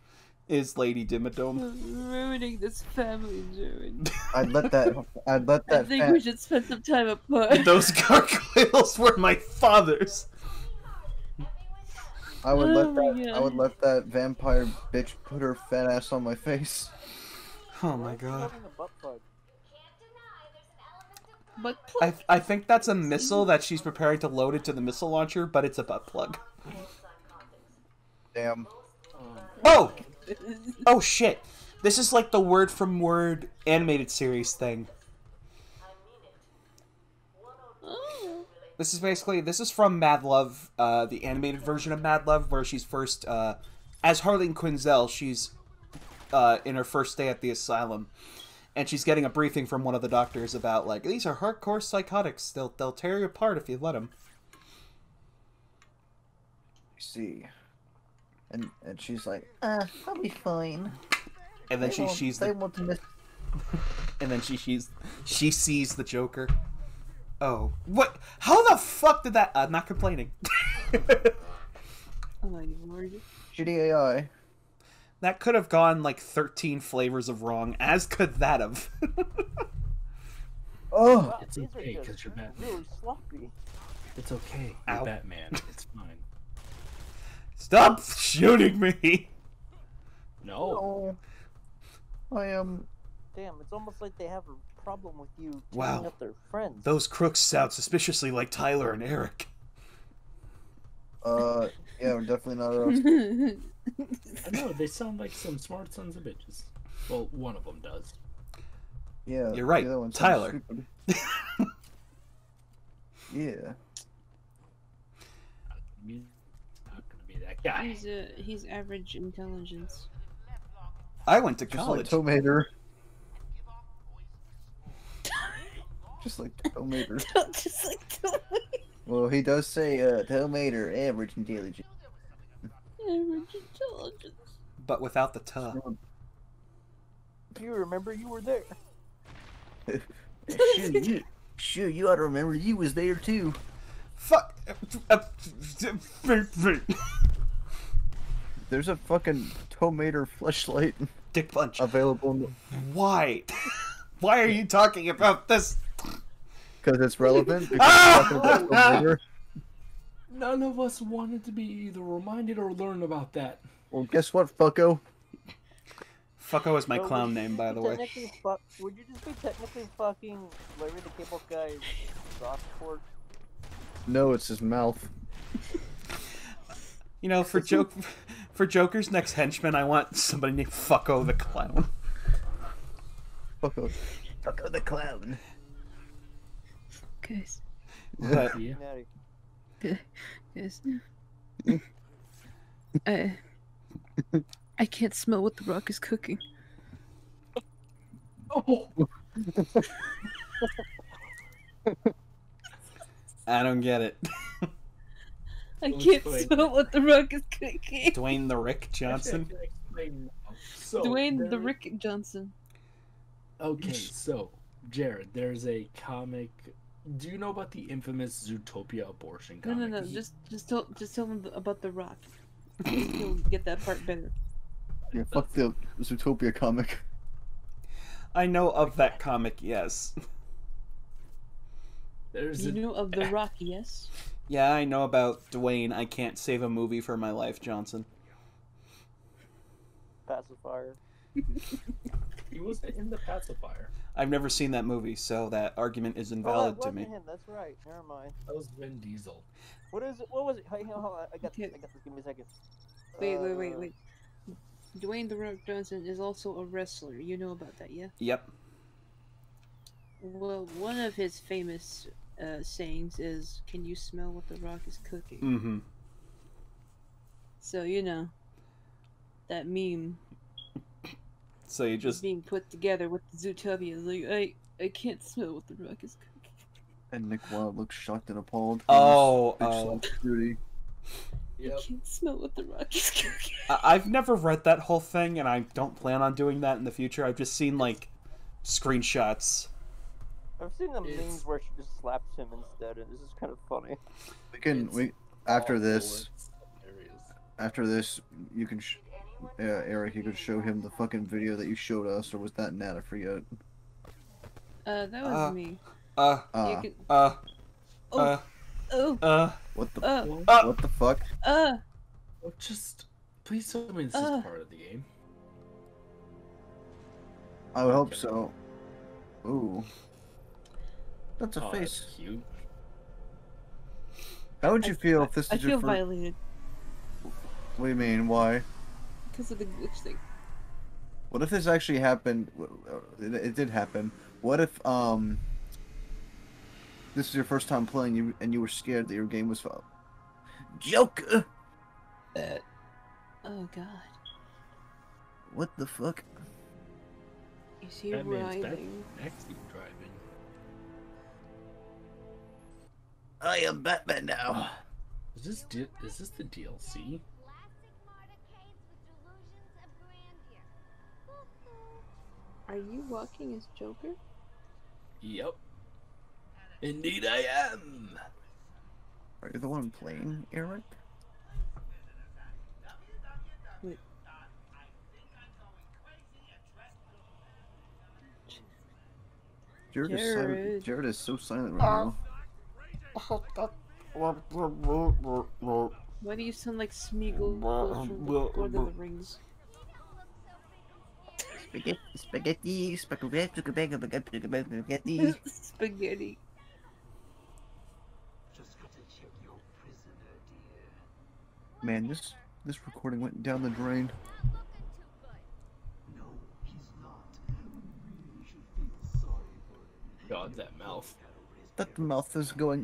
Is Lady Dimmadome. ruining this family, Jared. I'd let that. I'd let that. I think fat- we should spend some time apart. (laughs) Those gargoyles were my father's. I would Oh let my that. I would let that vampire bitch put her fat ass on my face. Oh my god. Having a butt plug. But I, I think that's a missile that she's preparing to load into the missile launcher, but it's a butt plug. Damn. Oh! Oh shit. This is like the word from word animated series thing. This is basically this is from Mad Love, uh, the animated version of Mad Love, where she's first uh, as Harleen Quinzel. She's uh, in her first day at the asylum, and she's getting a briefing from one of the doctors about like these are hardcore psychotics. They'll they'll tear you apart if you let them. I see. And and she's like, uh, I'll be fine. And then They she won't- she's they the, won't miss. (laughs) and then she she's she sees the Joker. Oh, what? How the fuck did that? I'm not complaining. (laughs) Oh my lord. GDAI. That could have gone like 13 flavors of wrong, as could that have. (laughs) Oh, Wow, It's okay, because you're Batman. really sloppy. It's okay. You're Batman. It's fine. Stop shooting me! No. oh. I am. Damn, it's almost like they have a problem with you Wow. up their friends. Those crooks sound suspiciously like Tyler and Eric. Uh, yeah, we're definitely not us. (laughs) (laughs) I know they sound like some smart sons of bitches. Well, one of them does. Yeah, You're right, the other one Tyler. stupid. (laughs) yeah. He's not gonna be that guy. He's uh, he's average intelligence. I went to Just college. like Tomater. Just like Tomater. (laughs) Just like Well, he does say uh, Tomater, average intelligence. Average intelligence. but without the tuh. You remember you were there. (laughs) sure, you, sure, you ought to remember you was there too. Fuck. There's a fucking Tomater fleshlight Dick punch. available Why? Why are you talking about this? (laughs) because it's relevant. Because (laughs) Ah! we're talking about Tomater. None of us wanted to be either reminded or learn about that. Well, guess what, fucko? Fucko is my So clown name, by the way. technically Fuck, would you just be technically fucking Larry the Cable Guy's Rockport? No, it's his mouth. You know, for joke, (laughs) for Joker's next henchman, I want somebody named Fucko the clown. Fucko. Fucko the clown. Guys, But Yeah. (laughs) Natty. guys. I I can't smell what the rock is cooking. Oh, I don't get it. I can't play. smell what the rock is cooking. Dwayne the Rick Johnson. I can explain now. So, Dwayne the Rick Johnson. Okay, so Jared, there's a comic. Do you know about the infamous Zootopia abortion No, comic? no, no. He- Just, just tell, just tell them about the rock. He'll get that part better. Yeah, fuck the Zootopia comic. I know of that comic, yes. there's You a know of the rock, yes. Yeah, I know about Dwayne. I can't save a movie for my life, Johnson. Pacifier. He was in the pacifier. I've never seen that movie, so that argument is Oh, invalid that to wasn't me. him. That's right. Never mind. That was Vin Diesel. What is it? What was it? Hey, hold on. I got this. I got this. Give me a second. Wait, wait, wait, Uh, wait. Dwayne the Rock Johnson is also a wrestler. You know about that, yeah? Yep. Well, one of his famous uh, sayings is, "Can you smell what the rock is cooking?" Mm-hmm. So you know that meme So you is just being put together with the Zootopia. is Like, I, I can't smell what the rock is cooking. And Nick Wilde looks shocked and appalled. Oh, Big oh. slap of uh, Beauty. I can't smell what the rock is cooking. I- I've never read that whole thing, and I don't plan on doing that in the future. I've just seen like screenshots. I've seen the It's- memes where she just slaps him instead, and this is kind of funny. We can It's we after awful, this after this you can sh- yeah Eric you could show him the fucking video that you showed us or was that Nat I forget. Uh, that was Uh, me. Uh, Uh, you can. uh, Oh, uh, oh, uh. what the uh, Uh. what the fuck? uh. Just please tell me this Uh. is part of the game. I would hope so. Ooh. That's a Oh, face. that's cute. How would I- you feel if this I is feel your first? violated What do you mean? Why? Because of the glitch thing. What if this actually happened? uh, It, it did happen. What if um this is your first time playing you and you were scared that your game was foul? Joker. Oh God, What the fuck? is he Batman's back writhing? backseat driving. I am Batman now. Is this di- is this the DLC? Are you walking as Joker? Yep. Indeed, I am. Are you the one playing, Eric? Wait. Jared, is silent. Jared. Jared is so silent right now. Why do you sound like Smeagol from Lord of the Rings? Spaghetti, spaghetti, spaghetti, spaghetti, spaghetti. Spaghetti. (laughs) Man, this this recording went down the drain. God, that mouth. That mouth is going.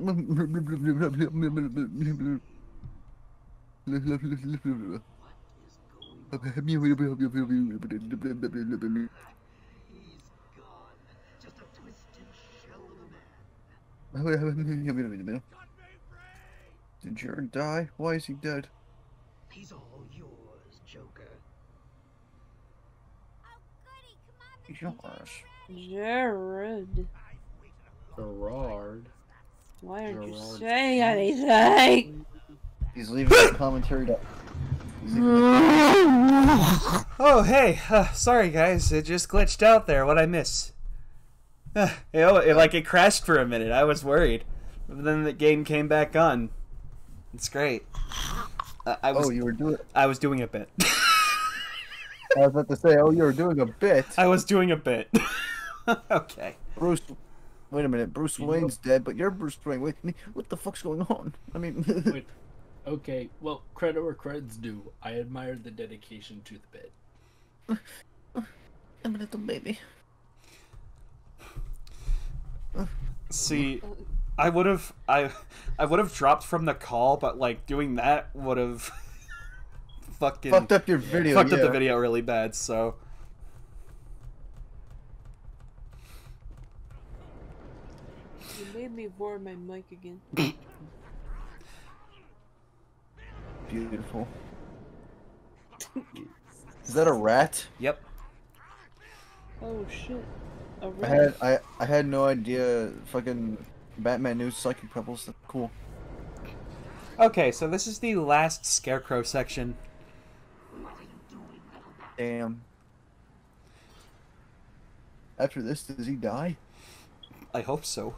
(laughs) Did Jared die? Why is he dead? He's all yours, Joker. Yours. Jared. Gerard. Why aren't you Gerard. saying anything? He's leaving the commentary to. He's leaving Oh, hey. Uh, sorry, guys. It just glitched out there. What I miss? Uh, you know, it, like it crashed for a minute. I was worried. But then the game came back on. It's great. Uh, I was. Oh, you were doing. I was doing a bit. I was about to say, oh, you were doing a bit. I was doing a bit. (laughs) okay. Bruce, wait a minute. Bruce Wayne's dead, but you're Bruce Wayne. Wait, what the fuck's going on? I mean, (laughs) Wait. Okay, well, credit where credit's due. I admire the dedication to the bit. I'm a little baby. See, I would have I I would have dropped from the call, but like doing that would have (laughs) fucking Fucked up your video, Fucked up the video really bad. So You made me bore my mic again. (laughs) Beautiful. (laughs) Is that a rat? Yep. Oh shit. A I rat. had I I had no idea. Fucking Batman knew psychic pebbles. That's cool. okay, so this is the last scarecrow section. Damn. After this, does he die? I hope so.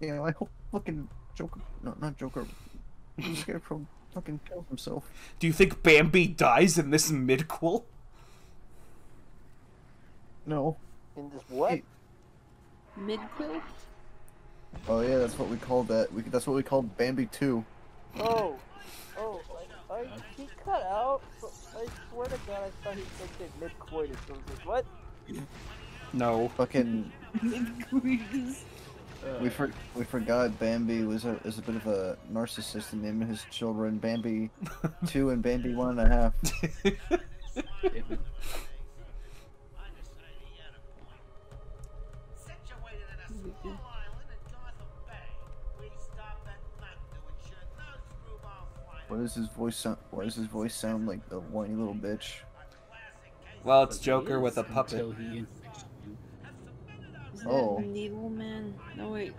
Yeah, I hope fucking Joker. No, not Joker. Scarecrow fucking kill himself. Do you think Bambi dies in this midquel? No. In this what? Midquill? Oh yeah, that's what we called that. We that's what we called Bambi two. Oh, oh, I, I, he cut out. but I swear to God, I thought he said that mid coitus. I was like, what? No. Fucking. Midquill. (laughs) We for, we forgot Bambi was a is a bit of a narcissist in naming his children Bambi (laughs) two and Bambi one and a half. What does his voice sound? Why does his voice sound like a whiny little bitch? Well, it's Joker with a puppet. Until he Is that Oh. Needle Man? No wait.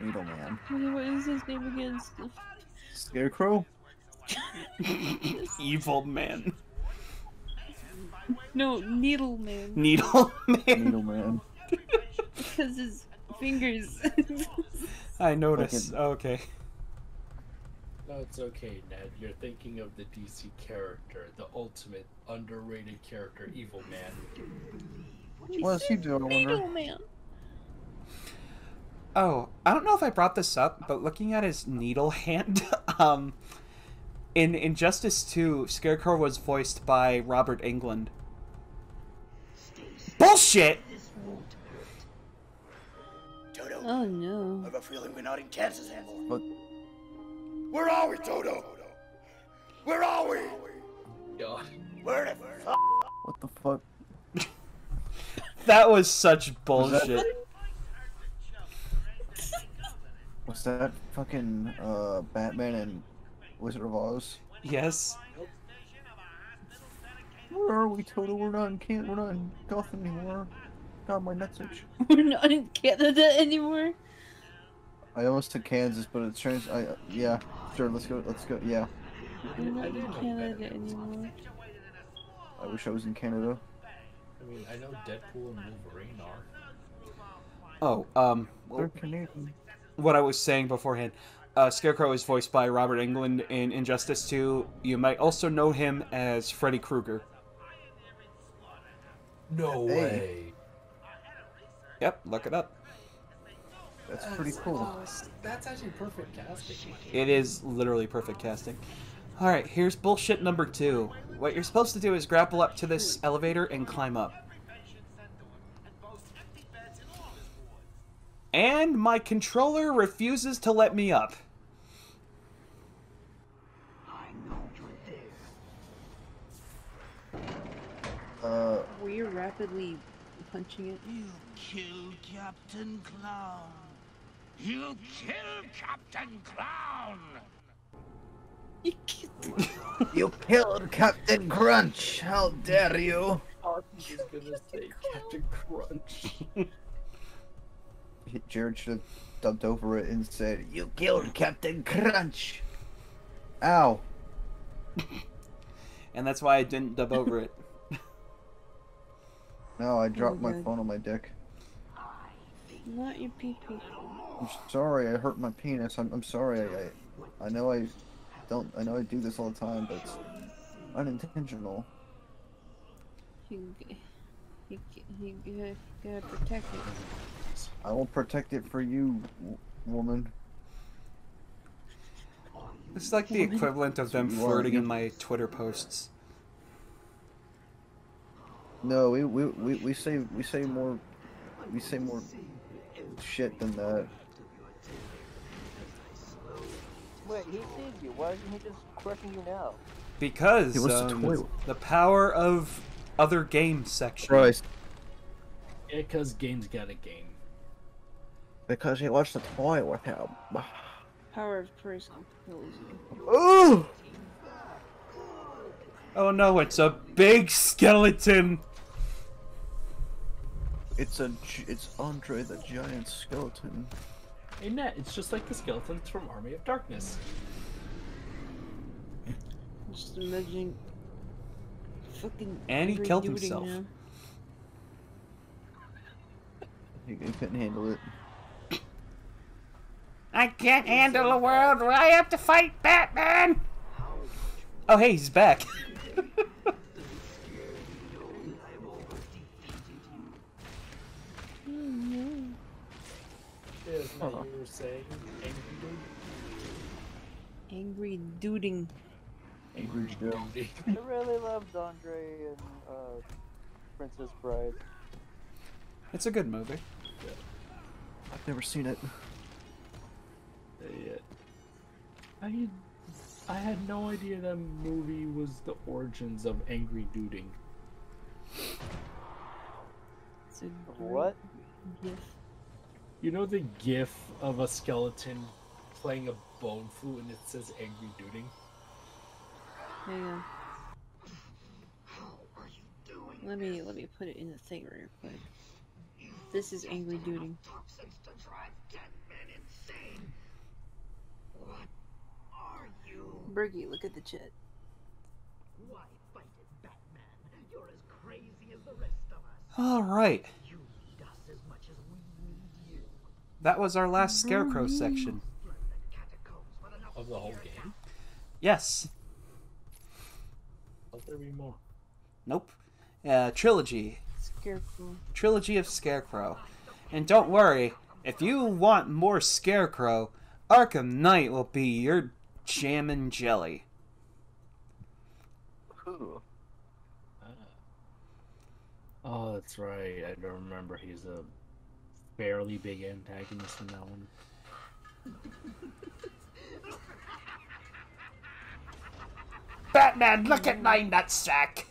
Needle man. What what is his name again? Scarecrow. (laughs) Evil man. (laughs) No, Needle Man. Needle man. Needle man. Because (laughs) his fingers. I noticed. Okay. No, it's okay, Ned. You're thinking of the DC character, the ultimate underrated character, Evil Man. What does he do? I wonder. Needle Man. Oh, I don't know if I brought this up, but looking at his needle hand, (laughs) um, in Injustice 2, Scarecrow was voiced by Robert Englund. Bullshit! Toto, Oh no. I have a feeling we're not in Kansas anymore. But Where are we, Toto? Where are we? God. Where the fuck? what the fuck? (laughs) That was such bullshit. that, was that fucking uh Batman and Wizard of Oz? Yes. Where are we, Toto? We're not in Can. We're not in Gotham anymore. God, my nuts (laughs) itch. We're not in Canada anymore. I almost took Kansas, but it's trans. I uh, yeah, sure. Let's go. Let's go. Yeah. We're not in Canada anymore. I wish I was in Canada. I mean, I know Deadpool and Wolverine are. Oh, um, They're Canadian. what I was saying beforehand. uh, Scarecrow is voiced by Robert Englund in Injustice 2. You might also know him as Freddy Krueger. No Hey. way. Yep, look it up. That's pretty cool. oh, that's actually perfect casting. It is literally perfect casting. Alright, here's bullshit number two. What you're supposed to do is grapple up to this elevator and climb up. And my controller refuses to let me up. Uh, Were you rapidly punching it? You killed Captain Clown. You killed Captain Clown. you killed Captain Crunch. How dare you? thought he was gonna say Captain Crunch. (laughs) Jared should have dubbed over it and said, "You killed Captain Crunch." Ow. (laughs) And that's why I didn't dub over it. (laughs) No, I dropped oh my God. phone on my dick. Not your pee pee. I'm sorry, I hurt my penis. I'm, I'm sorry. I, I, I know I don't. I know I do this all the time, but it's unintentional. You, you, you, you gotta protect it. I will protect it for you, w- woman. It's like the equivalent of them flirting in my Twitter posts. No, we, we, we, we say we say more we say more shit than that. Wait, he saved you. Why isn't he just crushing you now? Because He wants to um, toy- the power of other games section. Christ. Yeah, because games got a game. Because he wants to toy with him. Power of praise compels you. Ooh! Oh no, it's a big skeleton. It's a it's Andre the Giant Skeleton. Hey, Nat, it's just like the skeletons from Army of Darkness. Just imagine fucking. And he killed himself. now. He, he couldn't handle it. I can't handle a world where I have to fight Batman. Oh hey, he's back. (laughs) Yes, Nat, you were saying angry Angry duding. Angry Joe. dude? I really loved Andre and uh, Princess Bride. It's a good movie. Yeah. I've never seen it. Yeah. I had, I had no idea that movie was the origins of angry duding. It's a What? great gif. You know the gif of a skeleton playing a bone flute and it says angry duding? Hang on. Let me let me put it in the thing real quick. This is angry duding. Bergie, look at the chat. All right. That was our last scarecrow section. Of the whole game? Yes. Let there be more. Nope. Uh, trilogy. Scarecrow. Trilogy of Scarecrow. And don't worry, if you want more Scarecrow, Arkham Knight will be your jam and jelly. Ooh. Oh, that's right. I don't remember. He's a fairly big antagonist in that one. Batman, look at my nutsack.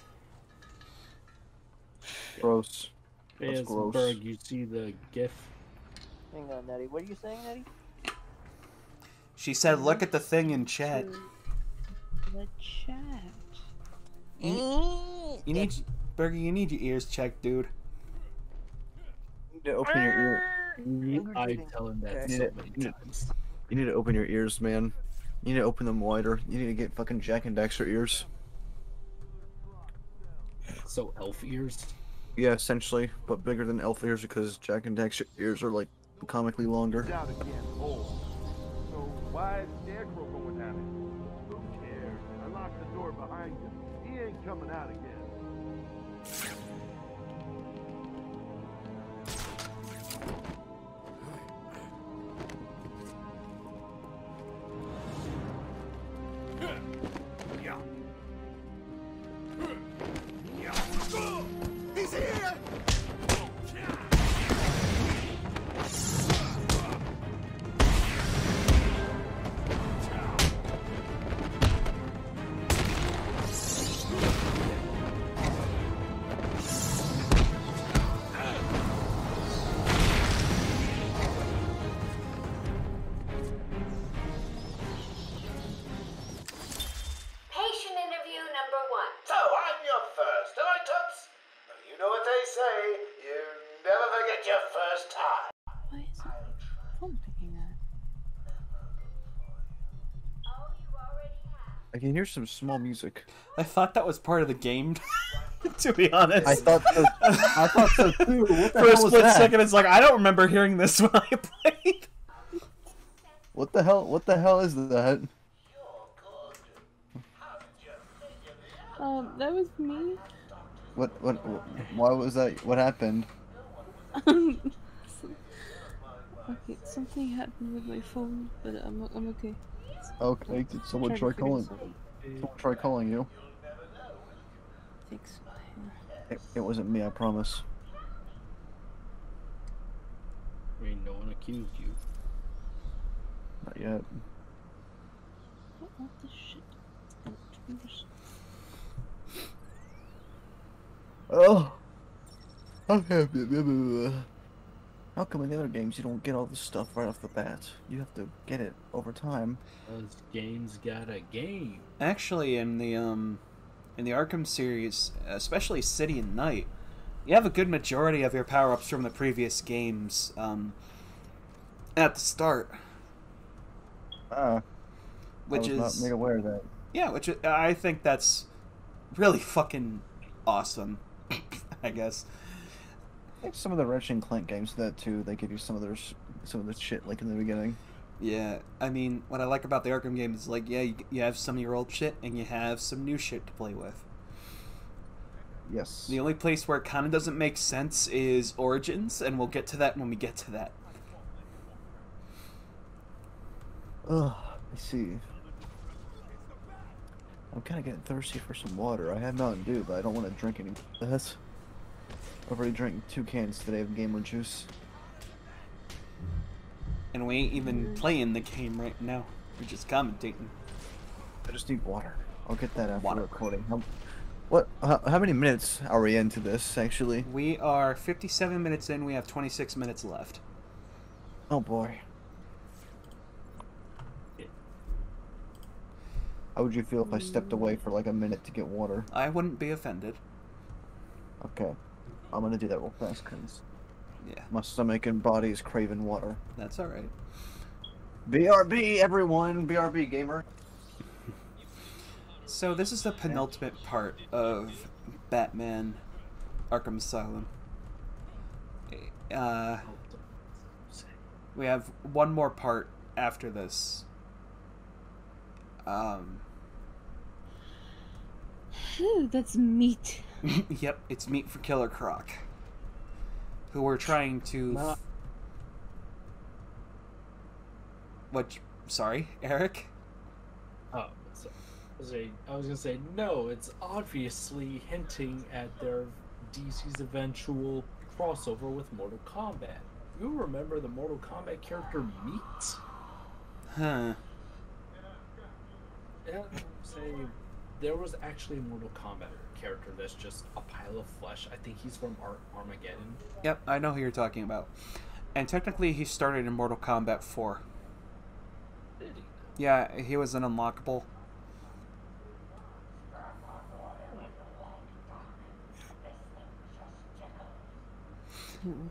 Gross. That's Yes, gross. Berg, you see the gif? Hang on, Nettie. What are you saying, Nettie? She said, look at the thing in chat. The chat. You need, Bergie, you need your ears checked, dude. You need to open your ear. You- I tell him that You so many you, need, times. you need to open your ears, man. You need to open them wider. You need to get fucking Jak and Daxter ears. So elf ears. Yeah, essentially, but bigger than elf ears because Jak and Daxter ears are like comically longer. Out again, boy. So Why is Scarecrow going down it? Who cares? I locked the door behind you. He ain't coming out again. I can hear some small music. I thought that was part of the game. (laughs) to be honest, I thought so. I thought so too. What the For a hell was split that? second, it's like I don't remember hearing this (laughs) when I played. What the hell? What the hell is that? Um, that was me. What? What? Why was that? What happened? (laughs) okay, something happened with my phone, but I'm I'm okay. Oh, okay. Did someone try calling? Someone try calling you? Thanks. It, it wasn't me. I promise. I mean, no one accused you. Not yet. What, what the shit? Oh. Okay. How come in the other games you don't get all this stuff right off the bat? You have to get it over time. Those games got a game. Actually, in the um, in the Arkham series, especially City and Knight, you have a good majority of your power ups from the previous games um, at the start. Ah. Which I was is not made aware of that. Yeah, which I I think that's really fucking awesome. (laughs) I guess. I think some of the Ratchet and Clank games do that too. They give you some of their some of the shit like in the beginning. Yeah, I mean, what I like about the Arkham games is like, yeah, you, you have some of your old shit and you have some new shit to play with. Yes. The only place where it kind of doesn't make sense is Origins, and we'll get to that when we get to that. Ugh. I see. I'm kind of getting thirsty for some water. I have Mountain Dew, but I don't want to drink any. That's. I've already drank two cans today of Gamer Juice. And we ain't even playing the game right now. We're just commentating. I just need water. I'll get that after Water. recording. How, what? How, how many minutes are we into this? Actually. We are 57 minutes in, we have 26 minutes left. Oh boy. How would you feel if I stepped away for like a minute to get water? I wouldn't be offended. Okay. I'm gonna do that real fast because Yeah. my stomach and body is craving water. That's alright. BRB, everyone! BRB, gamer. (laughs) So this is the penultimate part of Batman Arkham Asylum. Uh, we have one more part after this. Um, Phew, that's meat. (laughs) yep, it's meat for Killer Croc. Who we're trying to. Not- What? Sorry, Eric? Oh, so, I was I was gonna say no. It's obviously hinting at their DC's eventual crossover with Mortal Kombat. You remember the Mortal Kombat character Meat? Huh. Yeah, saying there was actually a Mortal Kombat character that's just a pile of flesh. I think he's from Ar- Armageddon. Yep, I know who you're talking about. And technically, he started in Mortal Kombat 4. Did he? Yeah, he was an unlockable.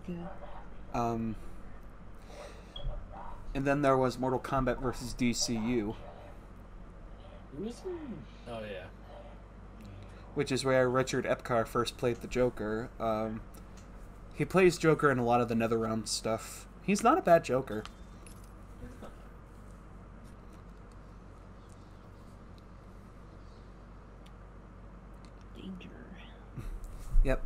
Okay. Um, and then there was Mortal Kombat versus DCU, Who is he? Oh yeah which is where Richard Epcar first played the Joker. Um, he plays Joker in a lot of the Netherrealm stuff. He's not a bad Joker. Danger. (laughs) yep.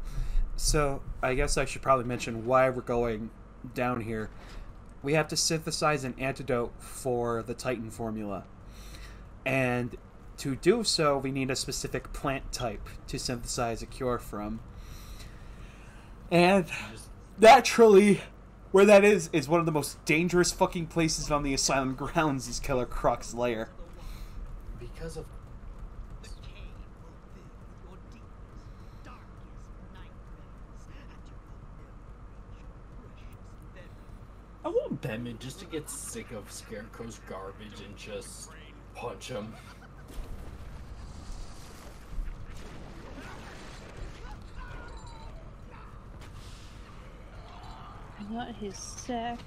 So I guess I should probably mention why we're going down here. We have to synthesize an antidote for the Titan formula. And to do so, we need a specific plant type to synthesize a cure from. And naturally, where that is, is one of the most dangerous fucking places on the asylum (laughs) grounds is Killer Croc's lair. Because of I want Batman just to get sick of Scarecrow's garbage and just punch him. Not his sack.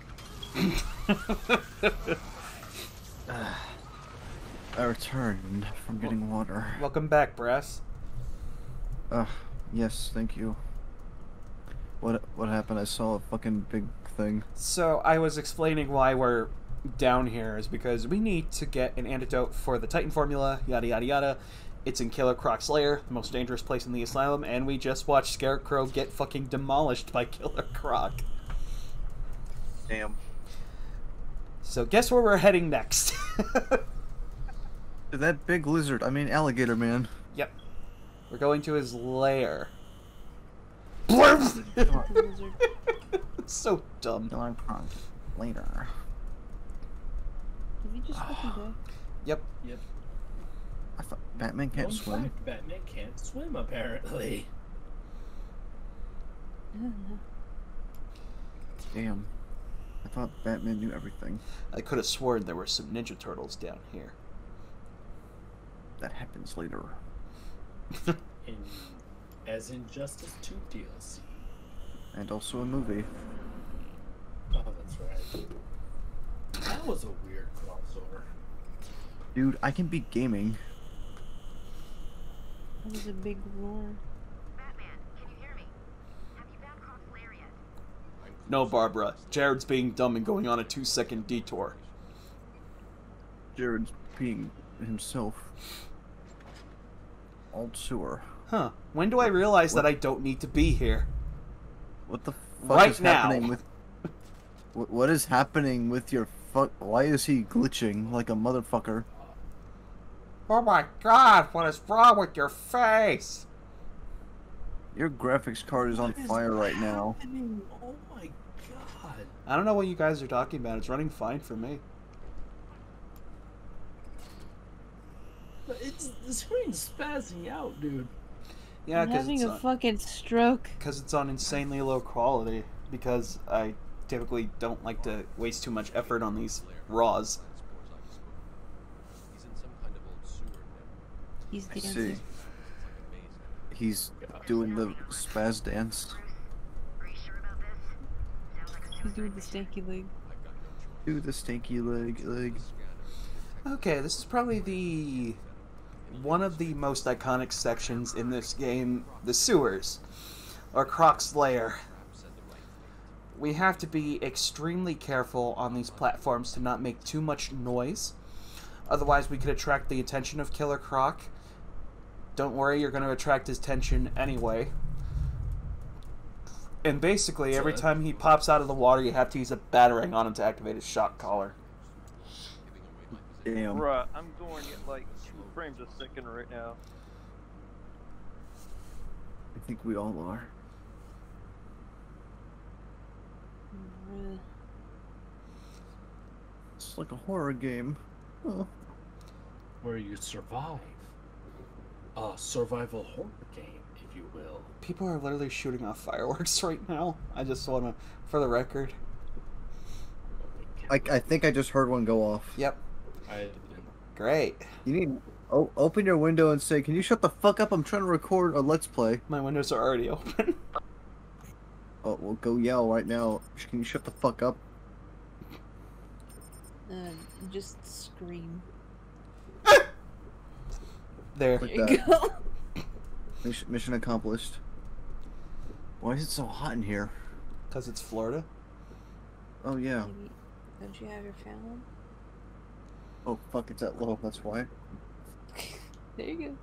I returned from getting water. Welcome back, Brass. Uh, yes, thank you. What what happened? I saw a fucking big thing. So I was explaining why we're down here is because we need to get an antidote for the Titan formula, yada yada yada. It's in Killer Croc's lair, the most dangerous place in the asylum, and we just watched Scarecrow get fucking demolished by (laughs) Killer Croc. Damn. So guess where we're heading next? (laughs) That big lizard, I mean alligator man. yep. We're going to his lair. Lizard. (laughs) It's so dumb. Later. Did he just fucking ah. die? Yep. Yep. I thought Batman can't Fun swim. fact, Batman can't swim apparently. I don't know. Damn. I thought Batman knew everything. I could have sworn there were some Ninja Turtles down here. That happens later. (laughs) In, as in Justice 2 DLC. And also a movie. Oh, that's right. That was a weird crossover. Dude, I can be gaming. That was a big roar. No, Barbara. Jared's being dumb and going on a two second detour. Jared's being himself. Old sewer. Huh. When do I realize that I don't need to be here? What the fuck Right is now. happening with (laughs) what is happening with your fuck why is he glitching like a motherfucker? Oh my god, what is wrong with your face? Your graphics card is on fire right now. Oh. I don't know what you guys are talking about. It's running fine for me. But It's the screen's spazzing out, dude. Yeah, I'm because having it's, a on- fucking stroke. 'cause it's on insanely low quality. Because I typically don't like to waste too much effort on these raws. He's I dancing. see. He's doing the spaz dance. He's doing the stanky leg. Do the stinky leg leg. Okay, this is probably the one of the most iconic sections in this game, the sewers, or Croc's lair. We have to be extremely careful on these platforms to not make too much noise. Otherwise, we could attract the attention of Killer Croc. Don't worry, you're going to attract his attention anyway. And basically, every time he pops out of the water, you have to use a batarang on him to activate his shock collar. Damn. Bruh, I'm going at like two frames a second right now. I think we all are. It's like a horror game. Oh. Where you survive. A survival horror game, if you will. People are literally shooting off fireworks (laughs) right now. I just want to, for the record. I, I think I just heard one go off. Yep. I Great. You need oh open your window and say, "Can you shut the fuck up? I'm trying to record a let's play." My windows are already (laughs) open. Oh, well, go yell right now. Can you shut the fuck up? uh, just scream. (laughs) there. Like There you that. go. Mission, mission accomplished. Why is it so hot in here? Because it's Florida. Oh yeah. Maybe, don't you have your fan? Oh fuck, it's that low. That's why. There you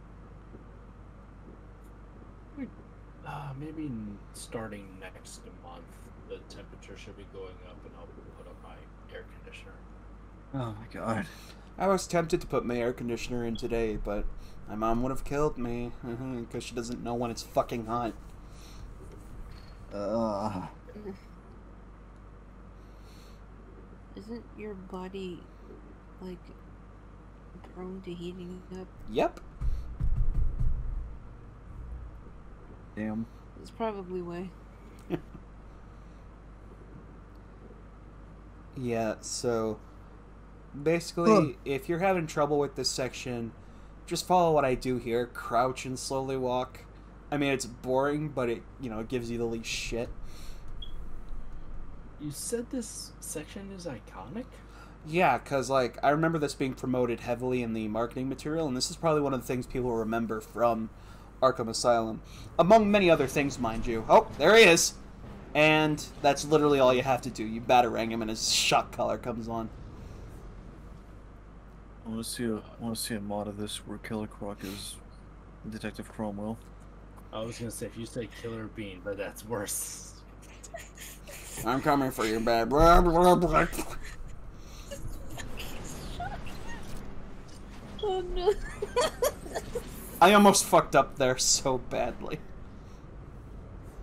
go. Uh, maybe starting next month, the temperature should be going up, and I'll put up my air conditioner. Oh my god. I was tempted to put my air conditioner in today, but my mom would have killed me because she doesn't know when it's fucking hot. Uh, Isn't your body like prone to heating up? Yep. damn. It's probably why. (laughs) Yeah, so basically, if you're having trouble with this section, just follow what I do here. Crouch and slowly walk. I mean, it's boring, but it, you know, it gives you the least shit. You said this section is iconic? Yeah, because, like, I remember this being promoted heavily in the marketing material, and this is probably one of the things people remember from Arkham Asylum. Among many other things, mind you. Oh, there he is! And that's literally all you have to do. You batarang him, and his shock collar comes on. I want to see a I want to see a mod of this where Killer Croc is Detective Cromwell. I was gonna say if you say Killer Bean, but that's worse. I'm coming for you, bad. Blah, blah, blah. Oh no. (laughs) I almost fucked up there so badly.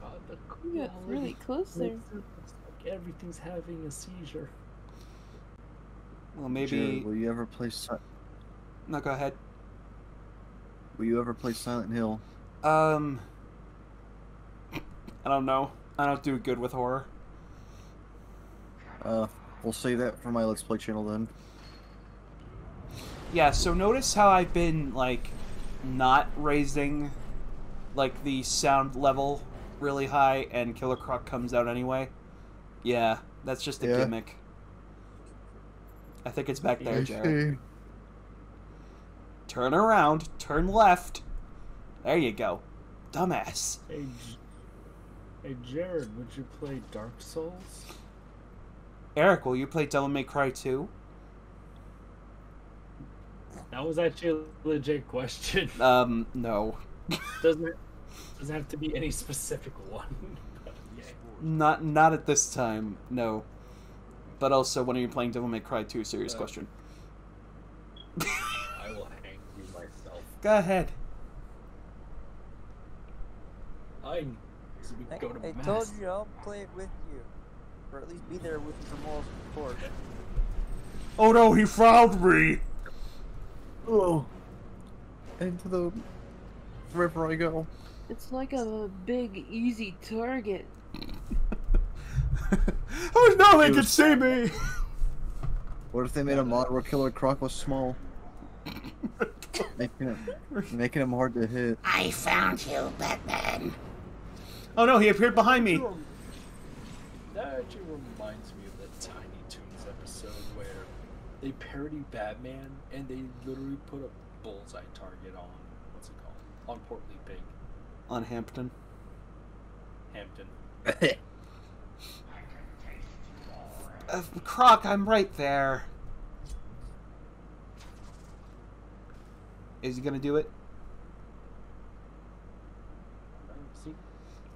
Uh, the You got really close there. Like everything's having a seizure. Well, maybe. Jared, will you ever play? Si- No, go ahead. will you ever play Silent Hill? Um. I don't know. I don't do good with horror. Uh, we'll save that for my Let's Play channel then. Yeah, so notice how I've been, like, not raising, like, the sound level really high and Killer Croc comes out anyway? Yeah, that's just a Yeah. gimmick. I think it's back there, Jared. Turn around, turn left. There you go. Dumbass. Hey, hey Jared, would you play Dark Souls? Eric, will you play Devil May Cry 2? That was actually a legit question. (laughs) Um, no. doesn't doesn't have to be any specific one. (laughs) Yeah. Not not at this time, no. But also, when are you playing Devil May Cry 2? Serious Uh, question. I will hang you myself. Go ahead. I need to go to I mass. told you I'll play it with you, or at least be there with you for moral support. Oh no, he found me! Oh. Into the river I go. It's like a big, easy target. (laughs) (laughs) Oh no, they It can see me! (laughs) What if they made a mod where Killer Croc was small? (laughs) making him, making him hard to hit. I found you, Batman. Oh no, he appeared behind me! That actually reminds me of the Tiny Toons episode where they parody Batman and they literally put a bullseye target on what's it called? On Portly Pig, On Hamton. Hamton. Uh, Croc, I'm right there. Is he gonna do it?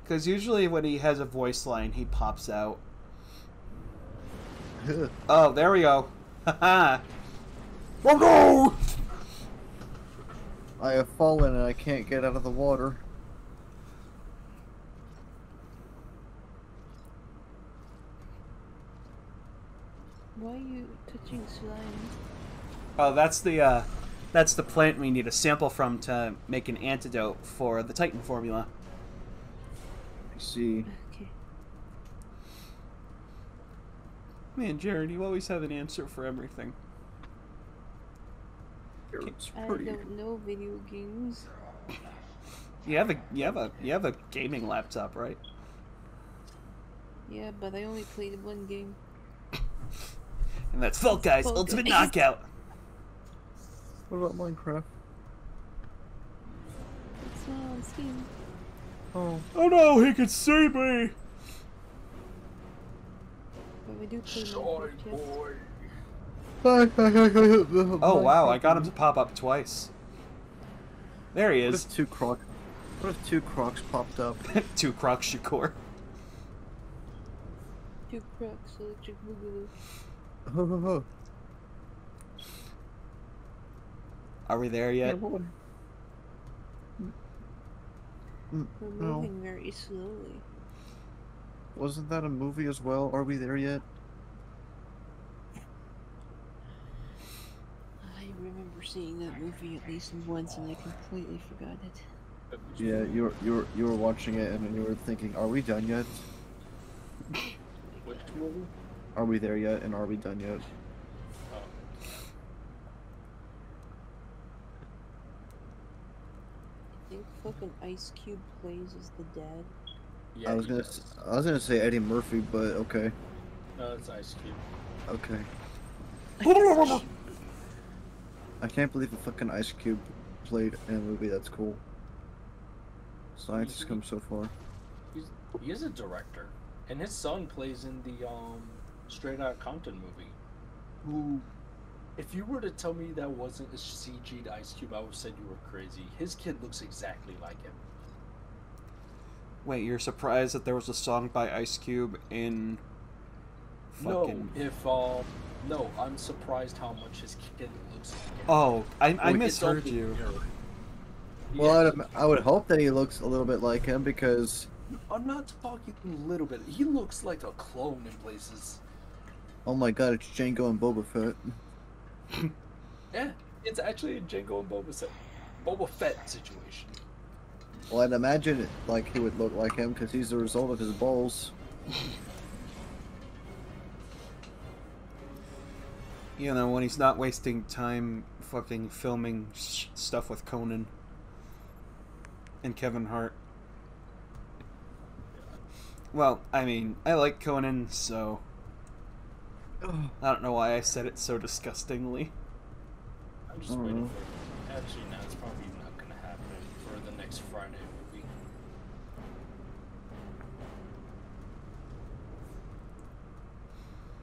Because usually when he has a voice line, he pops out. (laughs) Oh, there we go. (laughs) Haha. oh no! I have fallen and I can't get out of the water. Why are you touching slime? Oh, that's the uh, that's the plant we need a sample from to make an antidote for the Titan formula. I see. Okay. Man, Jared, you always have an answer for everything. It's I don't know video games. You have a you have a you have a gaming laptop, right? Yeah, but I only played one game. (laughs) And that's Fall Guys Fall Ultimate Guys. (laughs) Knockout. What about Minecraft? It's not on Steam. Oh. Oh no, he can see me. But we do play Minecraft, yes. Oh wow, I got him to pop up twice. There he What is. if two croc? What if two crocs popped up? (laughs) Two Croc Shakur. Two crocs, electric boogaloo. Ho ho ho. Are we there yet? Mm, we're no. moving very slowly. Wasn't that a movie as well? Are we there yet? I remember seeing that movie at least once and I completely forgot it. Yeah, you were you were you were watching it and then you were thinking, are we done yet? Which movie? Are we there yet? And are we done yet? I think fucking Ice Cube plays as the dad. Yeah, I was gonna does. s- I was gonna say Eddie Murphy, but okay, No, it's Ice Cube. okay. (laughs) I can't believe a fucking Ice Cube played in a movie. That's cool. Science has come so far. He's, he is a director, and his son plays in the um Straight Outta Compton movie. Who, if you were to tell me that wasn't a CG'd Ice Cube, I would have said you were crazy. His kid looks exactly like him. Wait, you're surprised that there was a song by Ice Cube in fucking No, if um, no, I'm surprised how much his kid looks like him. Oh, I, I misheard you. mirror. Well, Yeah, I'd, I would hope that he looks a little bit like him because, I'm not talking a little bit. He looks like a clone in places. Oh my god, it's Jango and Boba Fett. (laughs) Yeah, it's actually a Jango and Boba Fett, Boba Fett situation. Well, I'd imagine it, like he would look like him because he's the result of his balls. (laughs) You know, when he's not wasting time fucking filming sh- stuff with Conan and Kevin Hart. Well, I mean, I like Conan, so. I don't know why I said it so disgustingly. I'm just waiting mm-hmm. for. Actually, no, it's probably not gonna happen for the next Friday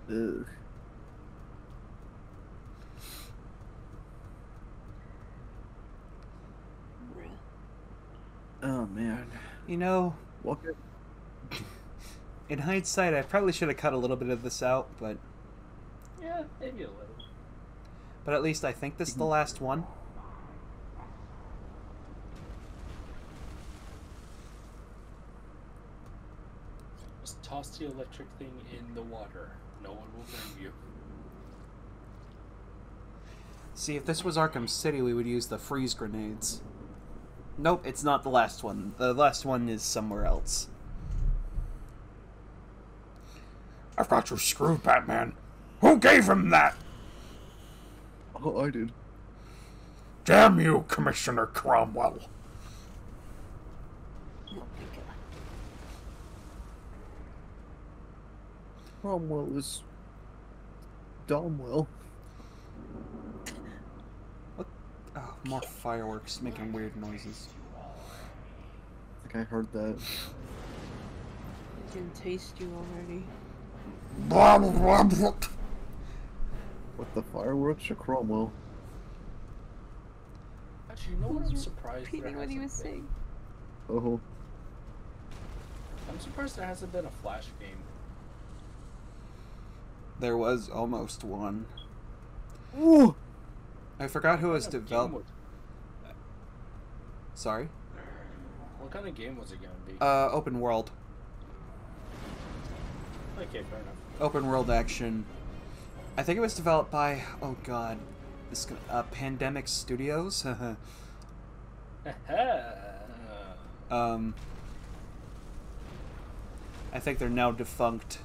movie. Ugh. Oh man. You know, What? in hindsight, I probably should have cut a little bit of this out, but Yeah, maybe a little. but at least I think this is the mm-hmm. last one. Just toss the electric thing in the water. No one will blame you. See, if this was Arkham City, we would use the freeze grenades. Nope, it's not the last one. The last one is somewhere else. I've got you screwed, Batman. Who gave him that? Oh, I did. Damn you, Commissioner Cromwell. Cromwell is Domwell. Oh, ah, more fireworks making weird noises. I think I heard that. I can taste you already. Blah, blah, blah. What the fireworks or Cromwell? Actually, you know what? I'm surprised there Repeating what he hasn't was been. saying. Oh, I'm surprised there hasn't been a Flash game. There was almost one. Ooh. I forgot who was What kind developed. was- Sorry. What kind of game was it gonna be? Uh, open world. okay, fair enough. Open world action. I think it was developed by oh god, this uh, Pandemic Studios. (laughs) um, I think they're now defunct.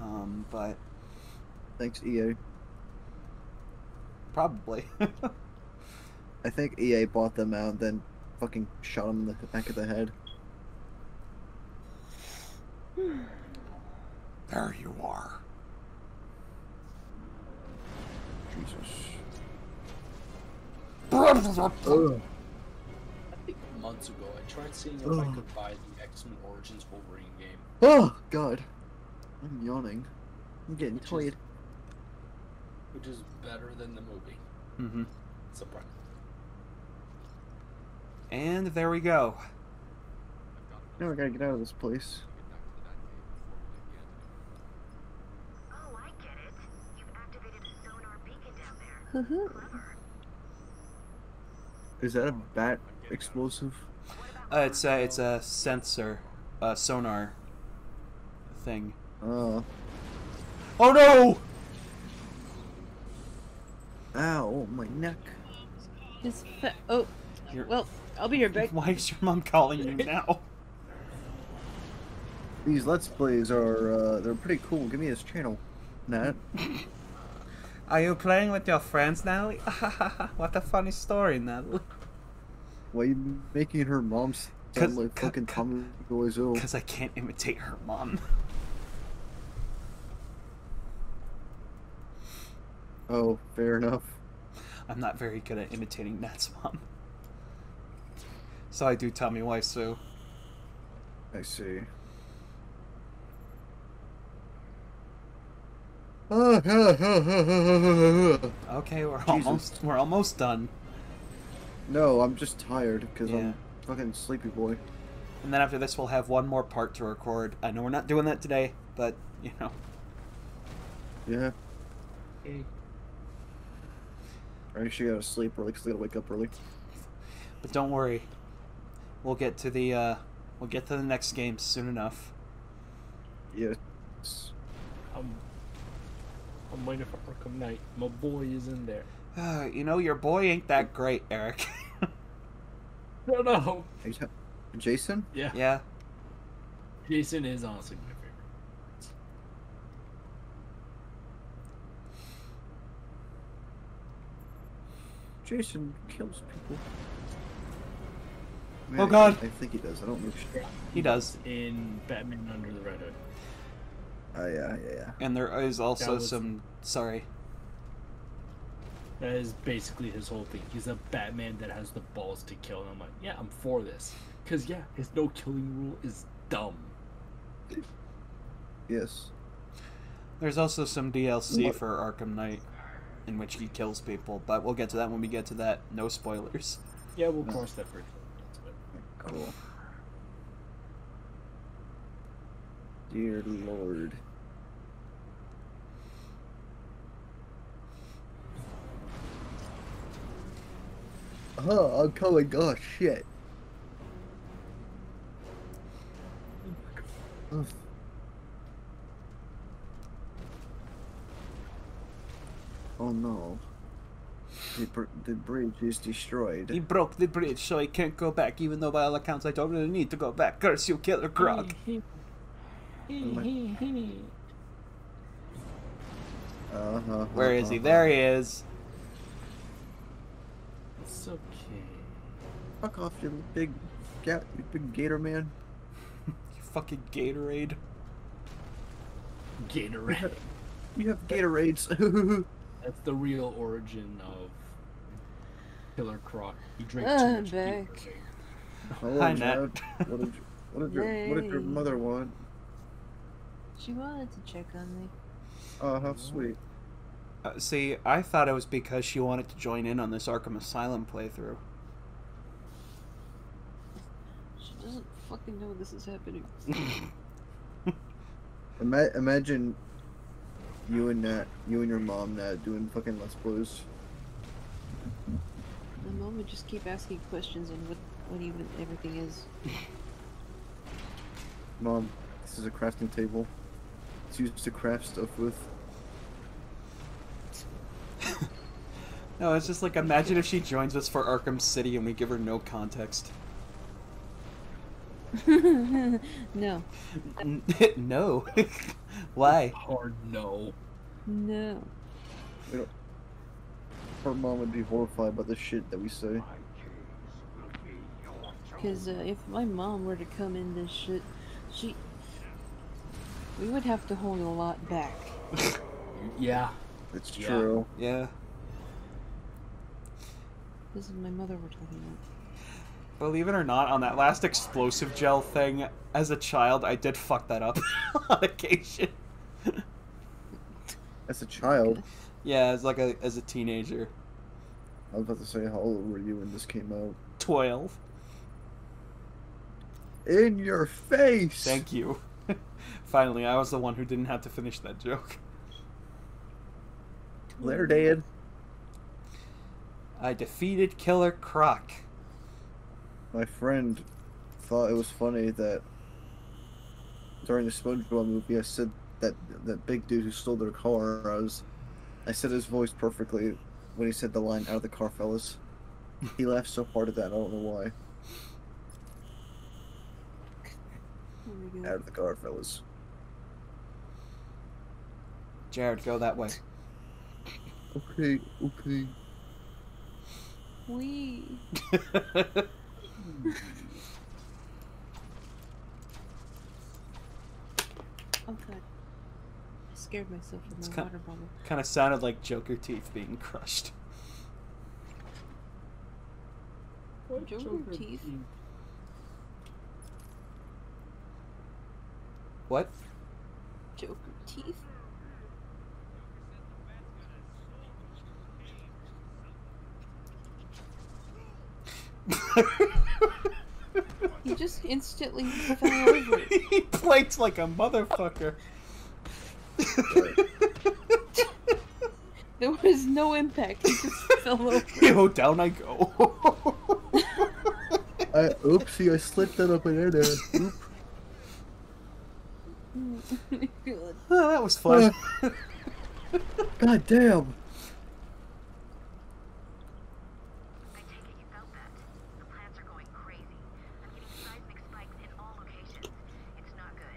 Um, but thanks EA. probably. (laughs) I think EA bought them out, then fucking shot him in the back of the head. There you are. Jesus. I think months ago I tried seeing if I could buy the X-Men Origins Wolverine game. Oh God, I'm yawning. I'm getting Which is- tired. which is better than the movie. mm-hmm. Surprise. And there we go. Now we gotta get out of this place. Is that a bat explosive? Uh, it's a it's a sensor, uh, sonar thing. Oh. Oh no! Ow, my neck. His fa- oh, You're- well, I'll be right back. (laughs) Why is your mom calling you (laughs) now? These let's plays are uh, they're pretty cool. Give me his channel, Nat. (laughs) Are you playing with your friends, Natalie? (laughs) what a funny story, Natalie. Why are you making her mom sound like fucking Tommy Wiseau? Because I can't imitate her mom. Oh, fair enough. I'm not very good at imitating Nat's mom. So I do Tommy Wiseau. I see. (laughs) Okay, we're almost we're almost done. No, I'm just tired because Yeah. I'm fucking sleepy boy. And then after this, we'll have one more part to record. I know we're not doing that today, but you know. Yeah. Hey. I actually gotta sleep early because I gotta wake up early. But don't worry, we'll get to the uh, we'll get to the next game soon enough. Yes. I'm, I'm waiting for Arkham Knight. My boy is in there. Uh, (sighs) you know your boy ain't that great, Eric. (laughs) No, no. Jason? Yeah. yeah. Jason is honestly my favorite. Jason kills people. Oh, God. I think he does. I don't know. Sure. He does. In Batman Under the Red Hood. Oh yeah, yeah, yeah. And there is also was- some. Sorry. That is basically his whole thing. He's a Batman that has the balls to kill. And I'm like, yeah, I'm for this. Because, yeah, his no killing rule is dumb. Yes. There's also some DLC What? for Arkham Knight, in which he kills people, but we'll get to that when we get to that. No spoilers. Yeah, we'll cross that bridge. Cool. Dear Lord. Oh, I'm coming. Oh, shit. Ugh. Oh no. The, br- the bridge is destroyed. He broke the bridge, so he can't go back, even though by all accounts I don't really need to go back. Curse you, Killer Croc. Uh-huh. Where is he? There he is. It's okay. Fuck off, you big, ga- you big gator man. You fucking Gatorade. Gatorade. You have Gatorades. (laughs) That's the real origin of Killer Croc. He drank too Ah, much back. Gatorade. Hello, Hi, Chad. Nat. What did, what did your What did your (laughs) mother want? She wanted to check on me. Oh, how sweet. Uh, see, I thought it was because she wanted to join in on this Arkham Asylum playthrough. She doesn't fucking know this is happening. (laughs) Ima- imagine you and Nat, you and your mom, Nat, doing fucking let's plays. My mom would just keep asking questions on what, what even everything is. Mom, this is a crafting table. It's used to craft stuff with. (laughs) No, it's just like imagine if she joins us for Arkham City and we give her no context. (laughs) no. N- (laughs) no. Why? Hard no. No. Her mom would be horrified by the shit that we say. Because uh, if my mom were to come in this shit, she. We would have to hold a lot back. (laughs) Yeah. It's Yeah. true. Yeah. This is my mother we're talking about. Believe it or not, on that last explosive gel thing, as a child, I did fuck that up (laughs) on occasion. As a child, Yeah, as like a as a teenager. I was about to say, how old were you when this came out? Twelve. In your face. Thank you. (laughs) Finally, I was the one who didn't have to finish that joke. Later, Dad. I defeated Killer Croc. My friend thought it was funny that during the SpongeBob movie, I said that that big dude who stole their car. I was, I said his voice perfectly when he said the line "Out of the car, fellas." He laughed so hard at that. I don't know why. Out of the car, fellas. Jared, go that way. Okay, okay. We. Oh god. I scared myself with It's my kind, water bottle. kind of sounded like Joker teeth being crushed. Joker teeth? What? Joker teeth? he just instantly fell over. he plates like a motherfucker. There was no impact. He just fell over. Yo, down I go. I oopsie, I slipped that up in there. Dad. Oop. God. (laughs) Oh, that was fun. God damn.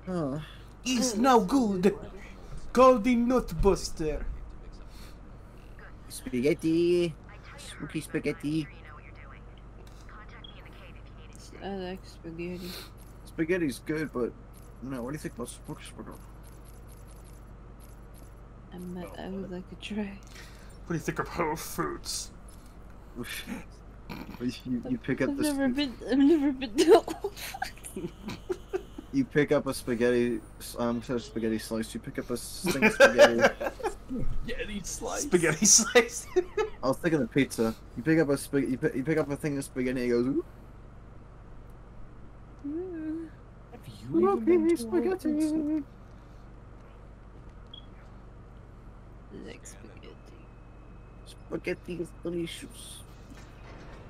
Oh. It's no good. Call the Nutbuster. Spaghetti. Spooky spaghetti. I like spaghetti. Spaghetti's good, but no. What do you think about spooky spaghetti? I might, I would like to try. What do you think of Whole Foods? you, you pick up I've the never been. I've never been to. you pick up a spaghetti. Um, instead of spaghetti slice, you pick up a (laughs) thing of spaghetti. Spaghetti slice. Spaghetti (laughs) slice. I was thinking of pizza. You pick up a spag- you, pick, you pick up a thing of spaghetti and it goes. Ooh. Have you even been Okay, to Whole Foods? spaghetti. like spaghetti. Spaghetti is delicious.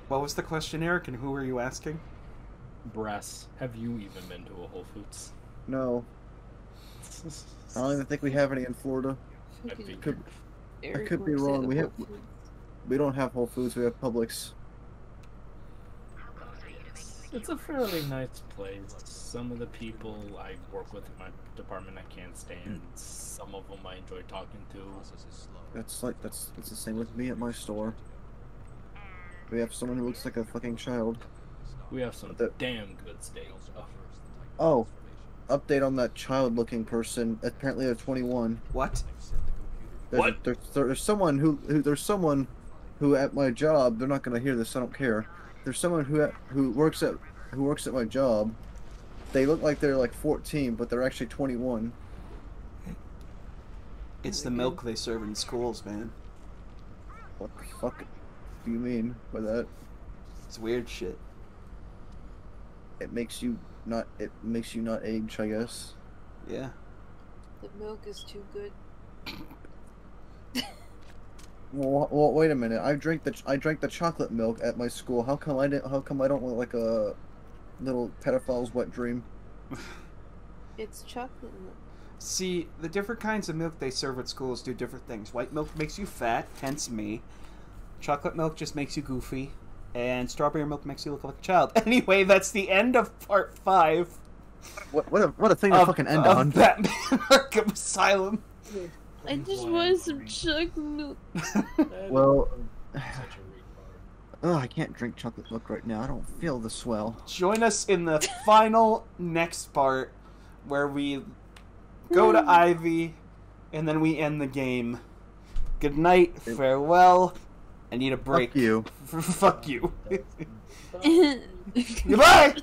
What was the question, Eric, and who were you asking? Brass, have you even been to a Whole Foods? No, (laughs) I don't even think we have any in Florida. I Fucking. Could, I could be wrong. We have we don't have Whole Foods. We have Publix. It's a fairly nice place. Some of the people I work with in my department I can't stand. Some of them I enjoy talking to. That's like that's that's the same with me at my store. We have someone who looks like a fucking child. We have some The- damn good steaks. Oh, Oh, update on that child-looking person. Apparently, they're 21. What? There's, What? There's, there's someone who, who there's someone who at my job. They're not gonna hear this. I don't care. There's someone who who works at who works at my job. They look like they're like 14, but they're actually 21. It's the milk they serve in schools, man. What the fuck do you mean by that? It's weird shit. It makes you not. It makes you not age, I guess. Yeah. The milk is too good. (laughs) Well, well, wait a minute. I drank the I drank the chocolate milk at my school. How come I didn't? How come I don't look like a little pedophile's wet dream? (laughs) It's chocolate milk. See, the different kinds of milk they serve at schools do different things. White milk makes you fat, hence me. Chocolate milk just makes you goofy. And strawberry milk makes you look like a child. (laughs) Anyway, that's the end of part five What what a what a thing to fucking end of on. Batman (laughs) Arkham Asylum. I just wanted some chocolate (laughs) milk. (laughs) Well, such a retard. oh, I can't drink chocolate milk right now. I don't feel the swell. Join us in the (laughs) final next part where we go to hmm. Ivy and then we end the game. Good night, farewell. I need a break. Fuck you. Fuck you. Goodbye. Goodbye!